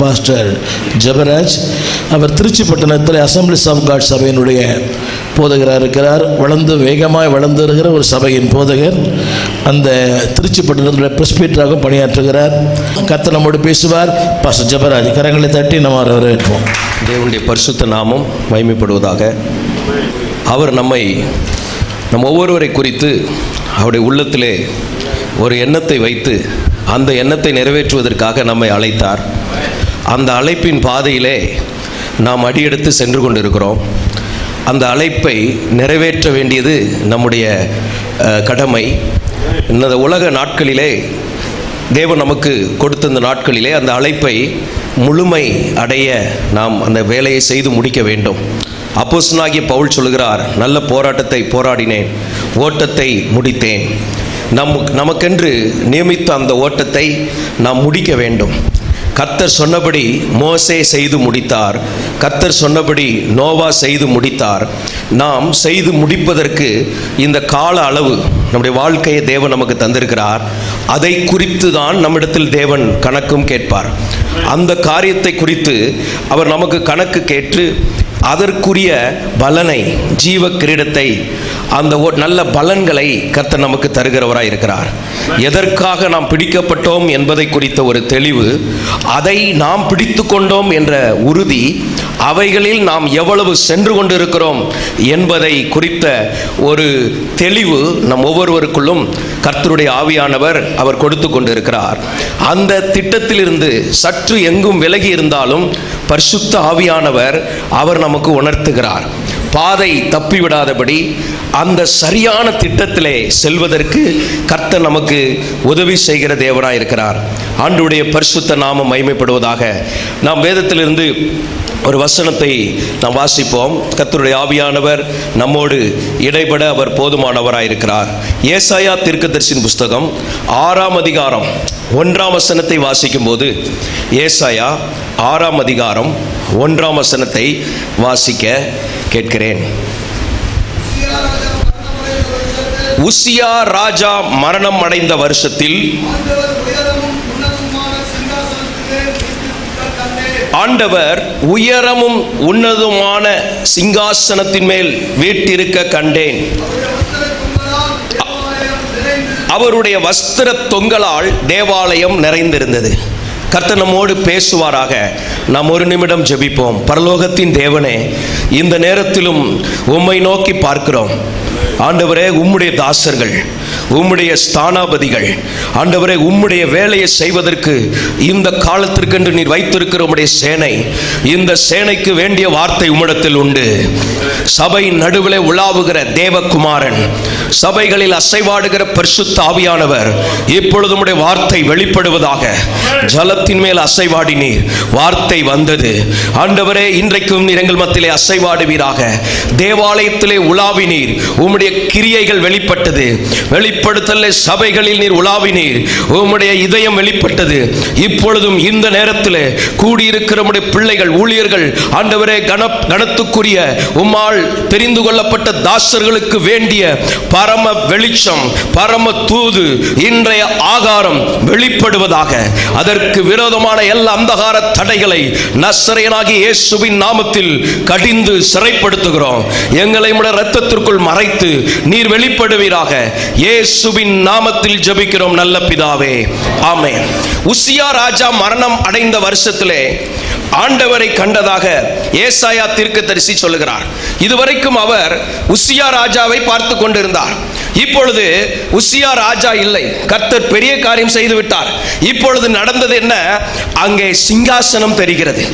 Pastor Jebaraj. அவர் திருச்சி பட்டணத்தில் assemblies of God சபையினுடைய போதகராக இருக்கிறார். வளர்ந்து வேகமாக வளர்ந்து இருக்கிற ஒரு சபையின் போதகர். அந்த திருச்சி பட்டணத்தில் பிரஸ்பீட்டராகவும் பணியாற்றுகிறார். கர்த்தர் நம்மோடு பேசுவார். பாஸ்டர் ஜெபராஜ் கரங்களை தட்டி நம்ம அவரை வரவேற்போம். தேவனுடைய பரிசுத்த நாமம் மகிமைப்படுவதாக. அவர் நம்மை நம் ஒவ்வொருவரை குறித்து அவருடைய உள்ளத்திலே ஒரு எண்ணத்தை வைத்து அந்த எண்ணத்தை நிறைவேற்றுவதற்காக நம்மை அழைத்தார். அந்த அழைப்பின் பாதையிலே நாம் அடியெடுத்து சென்று கொண்டிருக்கிறோம். அந்த அழைப்பை நிறைவேற்ற வேண்டியது நம்முடைய கடமை. இந்த உலக நாட்களிலே தேவன் நமக்கு கொடுத்த இந்த நாட்களிலே அந்த அழைப்பை முழுமை அடைய நாம் அந்த வேலையை செய்து முடிக்க வேண்டும். அப்போசனாகிய பவுல் சொல்கிறார் நல்ல போராட்டத்தை போராடினேன் ஓட்டத்தை முடித்தேன். நம் நமக்கென்று நியமித்த அந்த ஓட்டத்தை நாம் முடிக்க வேண்டும். கத்தர் சொன்னபடி மோசே செய்து முடித்தார். கத்தர் சொன்னபடி நோவா செய்து முடித்தார். நாம் செய்து முடிப்பதற்கு இந்த கால அளவு நம்முடைய வாழ்க்கையை தேவன் நமக்கு தந்திருக்கிறார். அதை குறித்து தான் நம்மிடத்தில் தேவன் கணக்கும் கேட்பார். அந்த காரியத்தை குறித்து அவர் நமக்கு கணக்கு கேட்டு அதற்குரிய பலனை ஜீவ கிரீடத்தை அந்த நல்ல பலன்களை கர்த்தர் நமக்கு தருகிறவராய் இருக்கிறார். எதற்காக நாம் பிடிக்கப்பட்டோம் என்பதை குறித்த ஒரு தெளிவு அதை நாம் பிடித்து கொண்டோம் என்ற உறுதி அவைகளில் நாம் எவ்வளவு சென்று கொண்டிருக்கிறோம் என்பதை குறித்த ஒரு தெளிவு நம் ஒவ்வொருவருக்குள்ளும் கர்த்தருடைய ஆவியானவர் அவர் கொடுத்து கொண்டிருக்கிறார். அந்த திட்டத்திலிருந்து சற்று எங்கும் விலகி இருந்தாலும் பரிசுத்த ஆவியானவர் அவர் நமக்கு உணர்த்துகிறார். பாதை தப்பிவிடாதபடி அந்த சரியான திட்டத்திலே செல்வதற்கு கர்த்தர் நமக்கு உதவி செய்கிற தேவனாக இருக்கிறார். ஆண்டுடைய பரிசுத்த நாமம் மைமைப்படுவதாக நாம் வேதத்திலிருந்து ஒரு வசனத்தை நாம் வாசிப்போம். கத்தருடைய ஆவியானவர் நம்மோடு இடைபட அவர் போதுமானவராக இருக்கிறார். ஏசாயா தீர்க்கதரிசின் புஸ்தகம் ஆறாம் அதிகாரம் ஒன்றாம் வசனத்தை வாசிக்கும்போது ஏசாயா ஆறாம் அதிகாரம் ஒன்றாம் வசனத்தை வாசிக்க கேட்கிறேன். உசியா ராஜா மரணம் அடைந்த வருஷத்தில் ஆண்டவர் உயரமும் உன்னதுமான சிங்காசனத்தின் மேல் கண்டேன். வீட்டிருக்க கண்டேன் அவருடைய வஸ்திர தொங்கலால் தேவாலயம் நிறைந்திருந்தது. கர்த்த நம்மோடு பேசுவாராக. நாம் ஒரு நிமிடம் ஜெபிப்போம். பரலோகத்தின் தேவனே இந்த நேரத்திலும் உம்மை நோக்கி பார்க்கிறோம். ஆண்டவரே உம்முடைய தாசர்கள் உம்முடைய ஸ்தானாபதிகள் ஆண்டவரே உம்முடைய வேலையை செய்வதற்கு இந்த காலத்திற்கென்று நீர் வைத்திருக்கிற உம்முடைய சேனை இந்த சேனைக்கு வேண்டிய வார்த்தை உம்மிடத்தில் உண்டு. சபை நடுவில் உலாவுகிற தேவகுமாரன் சபைகளில் அசைவாடுகிற பரிசுத்த ஆவியானவர் இப்பொழுது உம்முடைய வார்த்தை வெளிப்படுவதாக ஜலத்தின் மேல் அசைவாடி நீர் வார்த்தை வந்தது. ஆண்டவரே இன்றைக்கும் நீர் எங்கள் மத்திலே அசைவாடுவீராக. தேவாலயத்திலே உலாவினீர் உம்முடைய கிரியைகள் வெளிப்பட்டது. வெளிப்படுத்தல சபைகளில் நீர் உலாவினீர். உம்முடைய இதயம் வெளிப்பட்டது. இப்பொழுதும் இந்த நேரத்தில் கூடியிருக்கிற உம்முடைய பிள்ளைகள் ஊழியர்கள் ஆண்டவரே கன கனத்துக்குரிய உம்மால் தெரிந்து கொள்ளப்பட்ட தாசர்களுக்கு வேண்டிய பரம வெளிச்சம் பரம தூது இன்றைய ஆகாரம் வெளிப்படுவதாக. அதற்கு விரோதமான எல்லா அந்தகார தடைகளை நசரையனாகி இயேசுவின் நாமத்தில் கடிந்து சிறைப்படுத்துகிறோம். எங்களை உடைய இரத்தத்திற்குள் மறைத்து நீர் வெளிப்படுவீராக. இயேசுவின் நாமத்தில் ஜெபிக்கிறோம் நல்ல பிதாவே. ஆமே உசியா ராஜா மரணம் அடைந்த வருஷத்திலே ஆண்டவரை கண்டதாக ஏசாயா தீர்க்கதரிசி சொல்லுகிறார். இதுவரைக்கும் அவர் உசியா ராஜாவை பார்த்து கொண்டிருந்தார். இப்பொழுது உசியா ராஜா இல்லை. கர்த்தர் பெரிய காரியம் செய்து விட்டார் இப்பொழுது நடந்தது என்ன? அங்கே சிங்காசனம் தெரிகிறது.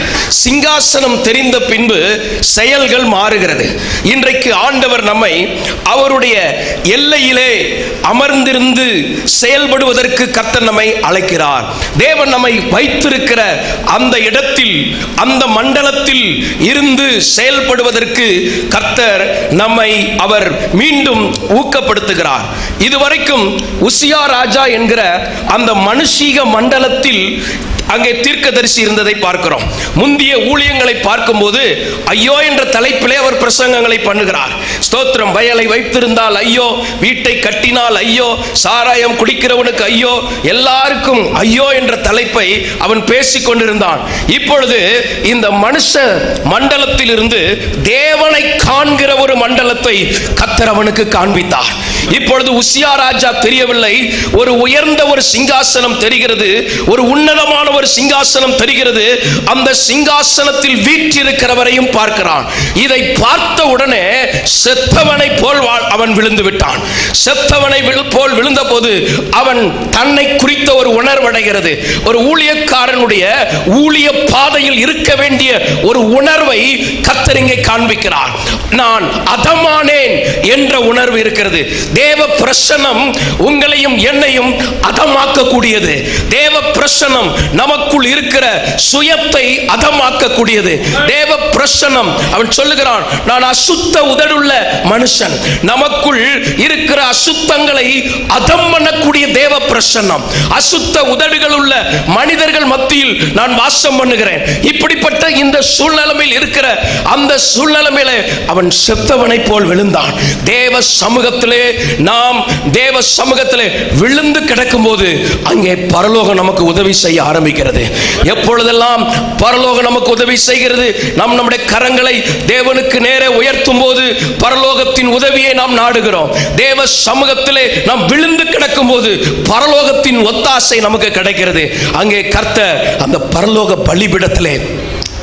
சிங்காசனம் தெரிந்த பின்பு செயல்கள் மாறுகிறது. இன்றைக்கு ஆண்டவர் நம்மை அவருடைய எல்லையிலே அமர்ந்திருந்து செயல்படுவதற்கு கர்த்தர் நம்மை அழைக்கிறார். தேவன் நம்மை வைத்திருக்கிற அந்த இடத்தில் அந்த மண்டலத்தில் இருந்து செயல்படுவதற்கு கர்த்தர் நம்மை அவர் மீண்டும் சொல்லுகிறார். இதுவரைக்கும் உசியா ராஜா என்கிற அந்த மனுஷீக மண்டலத்தில் அங்கே தீர்க்கதரிசி இருந்ததை பார்க்கிறோம். முந்திய ஊழியங்களை பார்க்கும்போது ஐயோ என்ற தலைப்பிலே அவர் பிரசங்கங்களை பண்ணுகிறார். ஸ்தோத்திரம் வயலை வைத்திருந்தால் ஐயோ வீட்டை கட்டினால் ஐயோ சாராயம் குடிக்கிறவனுக்கு ஐயோ எல்லாருக்கும் ஐயோ என்ற தலைப்பை அவன் பேசிக் கொண்டிருந்தான். இப்பொழுது இந்த மனுஷ மண்டலத்திலிருந்து தேவனை காண்கிற ஒரு மண்டலத்தை கத்தர் அவனுக்கு காண்பித்தார். இப்பொழுது உசியா ராஜா தெரியவில்லை. ஒரு உயர்ந்த ஒரு சிங்காசனம் தெரிகிறது. ஒரு உன்னதமான ஒரு சிங்காசனம் தெரிகிறது. அந்த சிங்காசனத்தில் வீற்றிருக்கிறவரையும் பார்க்கிறான். இதை பார்த்த உடனே செத்தவனை போல் அவன் விழுந்து விட்டான். செத்தவனை விழு- போல் விழுந்த போது அவன் தன்னை குறித்த ஒரு உணர்வடைகிறது. ஒரு ஊழியக்காரனுடைய ஊழிய பாதையில் இருக்க வேண்டிய ஒரு உணர்வை கத்தரிங்கை காண்பிக்கிறான் காண்பிக்கிறார். நான் அதமானேன் என்ற உணர்வு இருக்கிறது. தேவ பிரசனம் உங்களையும் என்னையும் அதமாக்கக்கூடியது. தேவ பிரசனம் நமக்குள் இருக்கிற சுயத்தை அதமாக்கக்கூடியது. தேவ பிரசனம் அவன் சொல்லுகிறான் நான் அசுத்த உதடுள்ள மனுஷன். நமக்குள் இருக்கிற அசுத்தங்களை அதம் பண்ணக்கூடிய தேவ பிரசனம் அசுத்த உதடுகள் உள்ள மனிதர்கள் மத்தியில் நான் வாசம் பண்ணுகிறேன். இப்படிப்பட்ட இந்த சூழ்நிலைமையில் இருக்கிற அந்த சூழ்நிலைமையில அவன் செத்தவனை போல் விழுந்தான். தேவ சமூகத்திலே நாம் தேவ சமூகத்தில் விழுந்து கிடக்கும்போது அங்கே பரலோகம் நமக்கு உதவி செய்ய ஆரம்பிக்கிறது. எப்பொழுதெல்லாம் பரலோகம் நமக்கு உதவி செய்கிறது? நாம் நம்முடைய கரங்களை தேவனுக்கு நேரே உயர்த்தும் போது பரலோகத்தின் உதவியை நாம் நாடுகிறோம். தேவ சமூகத்திலே நாம் விழுந்து கிடக்கும் போது பரலோகத்தின் ஒத்தாசை நமக்கு கிடைக்கிறது. அங்கே கர்த்த அந்த பரலோக பலிபிடத்திலே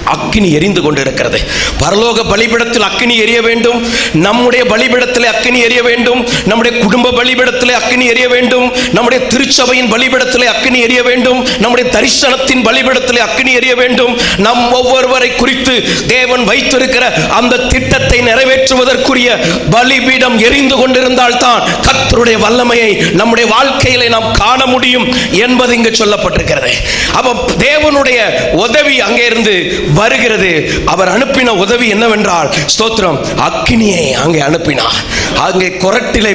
அக்கினி எரிந்து கொண்டிருக்கிறது. பரலோக பலிபிடத்தில் அக்கினி எரிய வேண்டும். நம்முடைய பலிபிடத்தில் அக்கினி எரிய வேண்டும். நம்முடைய குடும்ப பலிபிடத்தில் அக்கினி எரிய வேண்டும். நம்முடைய திருச்சபையின் பலிபிடத்தில் அக்கினி எரிய வேண்டும். நம்முடைய தரிசனத்தின் பலிபிடத்தில் அக்கினி எரிய வேண்டும். நம் ஒவ்வொருவரை குறித்து தேவன் வைத்திருக்கிற அந்த திட்டத்தை நிறைவேற்றுவதற்குரிய பலிபீடம் எரிந்து கொண்டிருந்தால் தான் கத்தருடைய வல்லமையை நம்முடைய வாழ்க்கையிலே நாம் காண முடியும் என்பது இங்கு சொல்லப்பட்டிருக்கிறது. அப்ப தேவனுடைய உதவி அங்கே இருந்து வருகிறது. அவர் அனுப்பின உதவி என்னவென்றால் ஸ்தோத்திரம் அக்கினியை அங்கே அனுப்பினார். அங்கே குரட்டிலை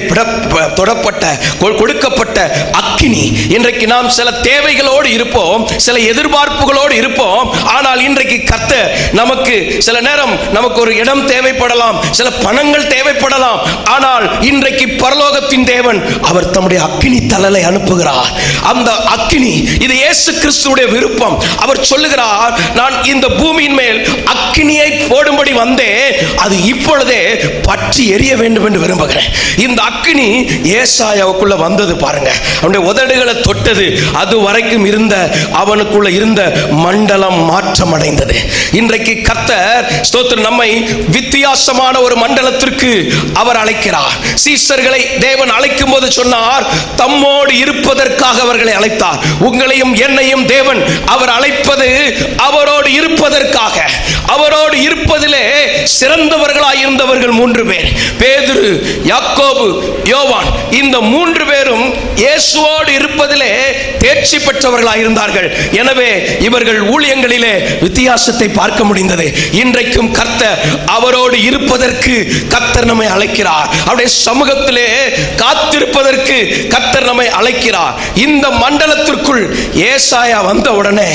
தொடப்பட்ட கொடுக்கப்பட்ட அக்கினி. இன்றைக்கு நாம் சில தேவைகளோடு இருப்போம் சில எதிர்பார்ப்புகளோடு இருப்போம். ஆனால் இன்றைக்கு கத்த நமக்கு சில நேரம் நமக்கு ஒரு இடம் தேவைப்படலாம் சில பணங்கள் தேவைப்படலாம். ஆனால் இன்றைக்கு பரலோகத்தின் தேவன் அவர் தம்முடைய அக்கினி தலலை அனுப்புகிறார். அந்த அக்கினி இது இயேசு கிறிஸ்துடைய விருப்பம். அவர் சொல்லுகிறார் நான் இந்த பூமியின் மேல் அக்னியை போடும்படி வந்தேன் அது இப்பொழுதே பற்றி எரிய வேண்டும் என்று விரும்புகிறேன். இந்த அக்னி ஏசாயாவுக்குள்ள வந்தது பாருங்க. அவனுடைய உதடுகளை தொட்டது அது வரைக்கும் இருந்த அவனுக்குள்ள இருந்த மண்டலம் மாற்றம் அடைந்தது இன்றைக்கு கத்தர் ஸ்தோத்திரம் நம்மை வித்தியாசமான ஒரு மண்டலத்திற்கு அவர் அழைக்கிறார். சீசர்களை தேவன் அழைக்கும் போது சொன்னார் தம்மோடு இருப்பதற்காக அவர்களை அழைத்தார். உங்களையும் என்னையும் தேவன் அவர் அழைப்பது அவரோ அவரோடு இருப்பதற்காக அவரோடு இருப்பதிலே சிறந்தவர்களாக இருந்தவர்கள் மூன்று பேர். பேதுரு யாக்கோபு யோவான். இந்த மூன்று பேரும் இயேசுவோடு இருப்பதிலே தேர்ச்சி பெற்றவர்களாய் இருந்தார்கள் எனவே இவர்கள் ஊழியங்களிலே வித்தியாசத்தை பார்க்க முடிந்தது. இன்றைக்கும் கர்த்தர் அவரோடு இருப்பதற்கு கர்த்தர் நம்மை அழைக்கிறார். அவருடைய சமூகத்திலே காத்திருப்பதற்கு கர்த்தர் நம்மை அழைக்கிறார். இந்த மண்டலத்திற்குள் ஏசாயா வந்த உடனே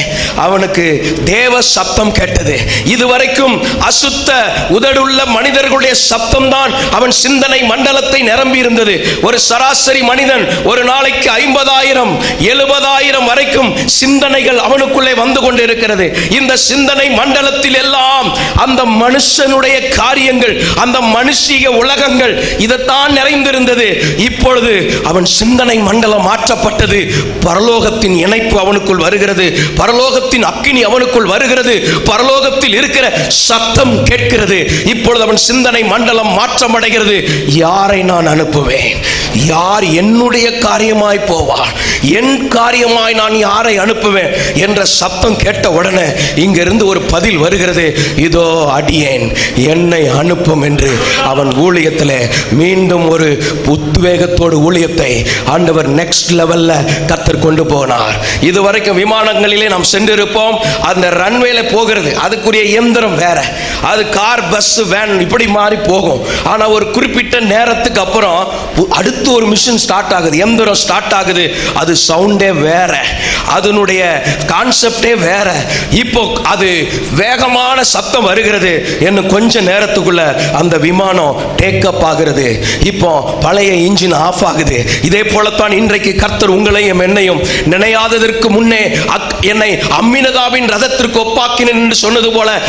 அவனுக்கு தேவ சப்தம் கேட்டது. இதுவரைக்கும் அசுத்த உதடுள்ள மனிதர்களுடைய சத்தம் தான் அவன் சிந்தனை மண்டலத்தை நிரம்பி இருந்தது ஒரு சராசரி மனிதன் ஒரு நாளைக்கு ஐம்பதாயிரம் எழுபதாயிரம் வரைக்கும் சிந்தனைகள் அவனுக்குள்ளே வந்து கொண்டிருக்கிறது. இந்த சிந்தனை மண்டலத்தில் எல்லாம் அந்த மனுஷனுடைய காரியங்கள் அந்த மனுஷிக உலகங்கள் இதைத்தான் நிறைந்திருந்தது. இப்பொழுது அவன் சிந்தனை மண்டலம் மாற்றப்பட்டது. பரலோகத்தின் இணைப்பு அவனுக்குள் வருகிறது. பரலோகத்தின் அக்கினி அவனுக்குள் வருகிறது. பரலோகத்தில் இருக்கிற சத்தம் கேட்கிறது. இப்பொழுது அவன் சிந்தனை மண்டலம் மாற்றம் அடைகிறது யாரை நான் அனுப்புவேன்? யார் என்னுடைய காரியமாய் போவார்? என் காரியமாய் நான் யாரை அனுப்புவேன்? என்ற சத்தம் கேட்ட உடனே இங்கிருந்து ஒரு பதில் வருகிறது. இதோ அடியேன் என்னை அனுப்பும் என்று. அவன் ஊழியத்தில் மீண்டும் ஒரு உத்வேகத்தோடு ஊழியத்தை ஆண்டவர் நெக்ஸ்ட் லெவல்ல கத்தர் கொண்டு போனார். இதுவரைக்கும் விமானங்களிலே நாம் சென்றிருப்போம். அந்த ரன்வேல போகிறது. அதுக்குரிய இயந்திரம் வேற. அது கார் பஸ் வேன் இப்படி மாறி போகும். ஆனா ஒரு குறிப்பிட்ட நேரத்துக்கு அப்புறம் அடுத்து ஒரு மிஷின் ஸ்டார்ட் ஆகுது. எந்திரம் ஸ்டார்ட் ஆகுது? அது சவுண்டே வேற. அதனுடைய கான்செப்டே வேற. இப்போ அது வேகமான சத்தம் வருகிறது. இன்னும் கொஞ்ச நேரத்துக்குள்ள அந்த விமானம் டேக்கப் ஆகிறது. இப்போ பழைய இன்ஜின் ஆஃப் ஆகுது. இதே போலத்தான் இன்றைக்கு கர்த்தர் உங்களையும் என்னையும் நினையாததற்கு முன்னே அக்- என்னை அம்மினதாவின் ரதத்திற்கு ஒப்பாக்கினேன் என்று சொன்னது போல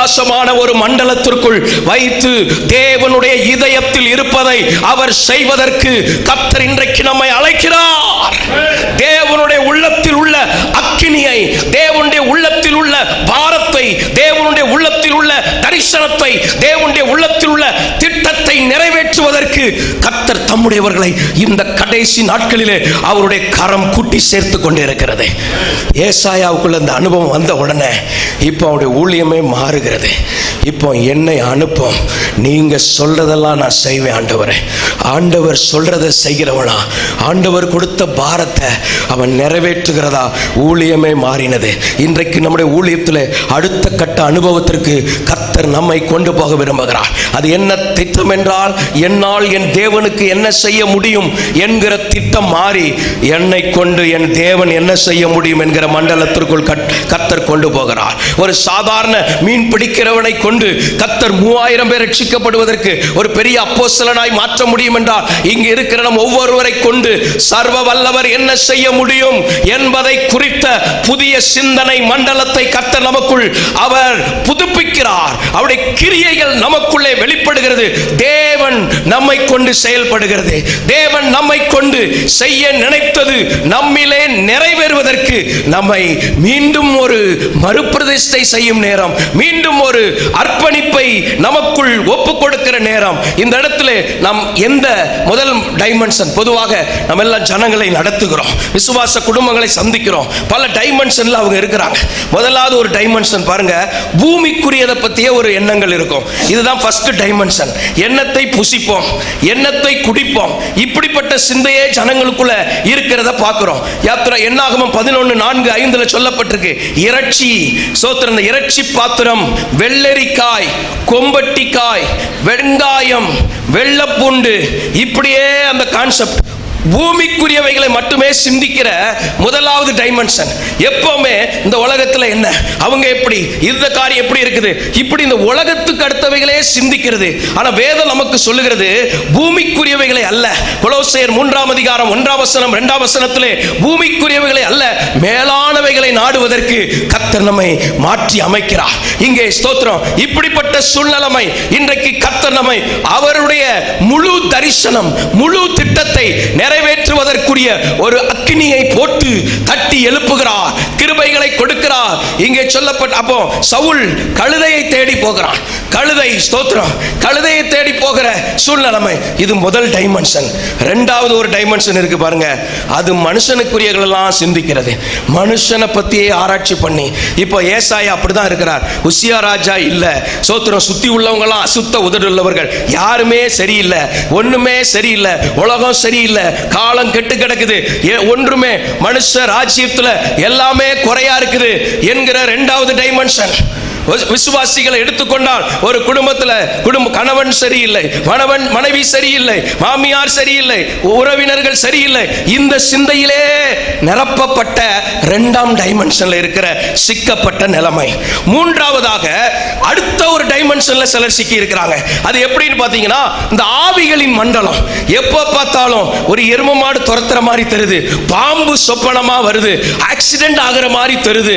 வித்தியாசமான ஒரு மண்டலத்திற்குள் வைத்து தேவனுடைய இதயத்தில் இருப்பதை அவர் செய்வதற்கு கப்தர் இன்றைக்கு நம்மை அழைக்கிறார். தேவனுடைய உள்ளத்தில் உள்ள அக்கினியை தேவனுடைய உள்ளத்தில் உள்ள பாரத்தை தேவனுடைய உள்ளத்தில் உள்ள தரிசனத்தை தேவனுடைய உள்ளத்தில் உள்ள திட்டத்தை நிறைவேற்றுவதற்கு கத்தர் தம்முடையவர்களை இந்த கடைசி நாட்களிலே அவருடைய கரம் கூட்டி சேர்த்து கொண்டு இருக்கிறது ஏசாயாவுக்குள்ள இந்த அனுபவம் வந்த உடனே இப்போ அவருடைய ஊழியமே மாறுகிறது. இப்போ என்னை அனுப்பும். நீங்க சொல்றதெல்லாம் நான் செய்வேன் ஆண்டவரே. ஆண்டவர் சொல்றதை செய்கிறவனா? ஆண்டவர் கொடுத்த பாரத்தை அவன் நிறைவேற்றுகிறதா? ஊழியமே மாறினது. இன்றைக்கு நம்முடைய ஊழியத்தில் அடுத்த கட்ட அனுபவத்திற்கு கத்தர் நம்மை கொண்டு போக விரும்புகிறார். அது என்ன திட்டம் என்றால் என்னால் என் தேவனுக்கு என்ன செய்ய முடியும் என்கிற திட்டம் மாறி என்னை கொண்டு என் தேவன் என்ன செய்ய முடியும் என்கிற மண்டலத்திற்குள் கத்தர் கொண்டு போகிறார். ஒரு சாதாரண மீன் பிடிக்கிறவனை கொண்டு கத்தர் மூவாயிரம் பேர் ரட்சிக்கப்படுவதற்கு ஒரு பெரிய அப்போசலனாய் மாற்ற முடியும் என்றால் இங்கு இருக்கிற நம் ஒவ்வொருவரை கொண்டு சர்வ வல்லவர் என்ன செய்ய முடியும் என்பதை குறித்த புதிய சிந்தனை மண்டலத்தை கத்தர் நமக்குள் அவர் புதுப்பிக்கிறார். அவருடைய கிரியைகள் நமக்குள்ளே வெளிப்படுகிறது. தேவன் நம்மை கொண்டு செயல்படுகிறது. தேவன் நம்மை கொண்டு செய்ய நினைத்தது நம்மிலே நிறைவேறுவதற்கு நம்மை மீண்டும் ஒரு மறுபிரதிஷ்டை செய்யும் நேரம் மீண்டும் ஒரு அர்ப்பணிப்பை நமக்குள் ஒப்பு கொடுக்கிற நேரம். இந்த இடத்துல நாம் எந்த முதல் டைமென்ஷன் பொதுவாக நம்ம எல்லாம் ஜனங்களை நடத்துகிறோம். விசுவாச குடும்பங்களை சந்திக்கிறோம். பல டைமென்ஷன்ல அவங்க இருக்கிறாங்க. முதலாவது ஒரு டைமென்ஷன் பாருங்க பூமிக்குரியதை பற்றிய ஒரு எண்ணங்கள் இருக்கும். இதுதான் ஃபர்ஸ்ட் டைமென்ஷன் எண்ணத்தை புசிப்போம் எண்ணத்தை குடிப்போம். இப்படிப்பட்ட சிந்தையே ஜனங்களுக்குள்ள இருக்கிறத பார்க்கிறோம். யாத்திரா என்னாகமும் பதினொன்று நான்கு ஐந்துல சொல்லப்பட்டிருக்கு. இறைச்சி சோத்திரம் இந்த இறைச்சி பாத்திரம் வெள்ளரிக்காய் கொம்பட்டிக்காய் வெங்காயம் வெள்ளப்பூண்டு இப்படியே அந்த கான்செப்ட் பூமிக்குரியவைகளை மட்டுமே சிந்திக்கிற முதலாவது டைமென்ஷன் எப்பவுமே இந்த உலகத்துல என்ன? அவங்க எப்படி? இந்த காரியம் எப்படி இருக்குது? இப்படி இந்த உலகத்துக்கு அடுத்தவைகளே சிந்திக்கிறது. ஆனா வேதம் நமக்கு சொல்லுகிறது பூமிக்குரியவைகளை அல்ல. கொலோசையர் மூன்றாம் அதிகாரம் ஒன்றாம் வசனம் இரண்டாம் வசனத்திலே பூமிக்குரியவைகளை அல்ல மேலானவைகளை நாடுவதற்கு கத்தர் நம்மை மாற்றி அமைக்கிறார். இங்கே ஸ்தோத்திரம் இப்படிப்பட்ட சூழ்நிலைமை இன்றைக்கு கத்தர் நம்மை அவருடைய முழு தரிசனம் முழு திட்டத்தை நிறைவேற்றுவதற்குரிய ஒரு அக்னியை போட்டு தட்டி எழுப்புகிறார் கிருபைகளை கொடுக்கிறார் இங்கே சொல்லப்பட்ட அப்போ சவுல் கழுதையை தேடி போகிறான். கழுதை ஸ்தோத்திரம். கழுதையை தேடி போகிற சூழ்நிலைமை. இது முதல் டைமென்ஷன் ரெண்டாவது ஒரு டைமென்ஷன் இருக்கு பாருங்க. அது மனுஷனுக்குரியவர்களெல்லாம் சிந்திக்கிறது. மனுஷனை பற்றியே ஆராய்ச்சி பண்ணி. இப்போ ஏசாயா அப்படிதான் இருக்கிறார். உசியா ராஜா இல்லை. சோத்திரம் சுற்றி உள்ளவங்களாம் அசுத்த உதடு உள்ளவர்கள் யாருமே சரியில்லை. ஒன்றுமே சரியில்லை. உலகம் சரியில்லை. காலம் கெட்டு கிடக்குது. ஏ- ஒன்றுமே மனுஷ ராஜ்யத்துல எல்லாமே குறையா இருக்குது என்கிற ரெண்டாவது டைமென்ஷன் விசுவாசிகளை எடுத்துக்கொண்டால் ஒரு குடும்பத்துல குடும்ப கணவன் சரியில்லை மணவன் மனைவி சரியில்லை மாமியார் சரியில்லை உறவினர்கள் சரியில்லை. இந்த சிந்தையிலே நிரப்பப்பட்ட இரண்டாம் டைமென்ஷன்ல இருக்கிற சிக்கப்பட்ட நிலைமை. மூன்றாவதாக அடுத்த ஒரு டைமென்ஷன்ல சிலர் சிக்கி இருக்கிறாங்க. அது எப்படின்னு பாத்தீங்கன்னா இந்த ஆவிகளின் மண்டலம். எப்போ பார்த்தாலும் ஒரு எரும மாடு துரத்துற மாதிரி தருது பாம்பு சொப்பனமா வருது ஆக்சிடென்ட் ஆகுற மாதிரி தருது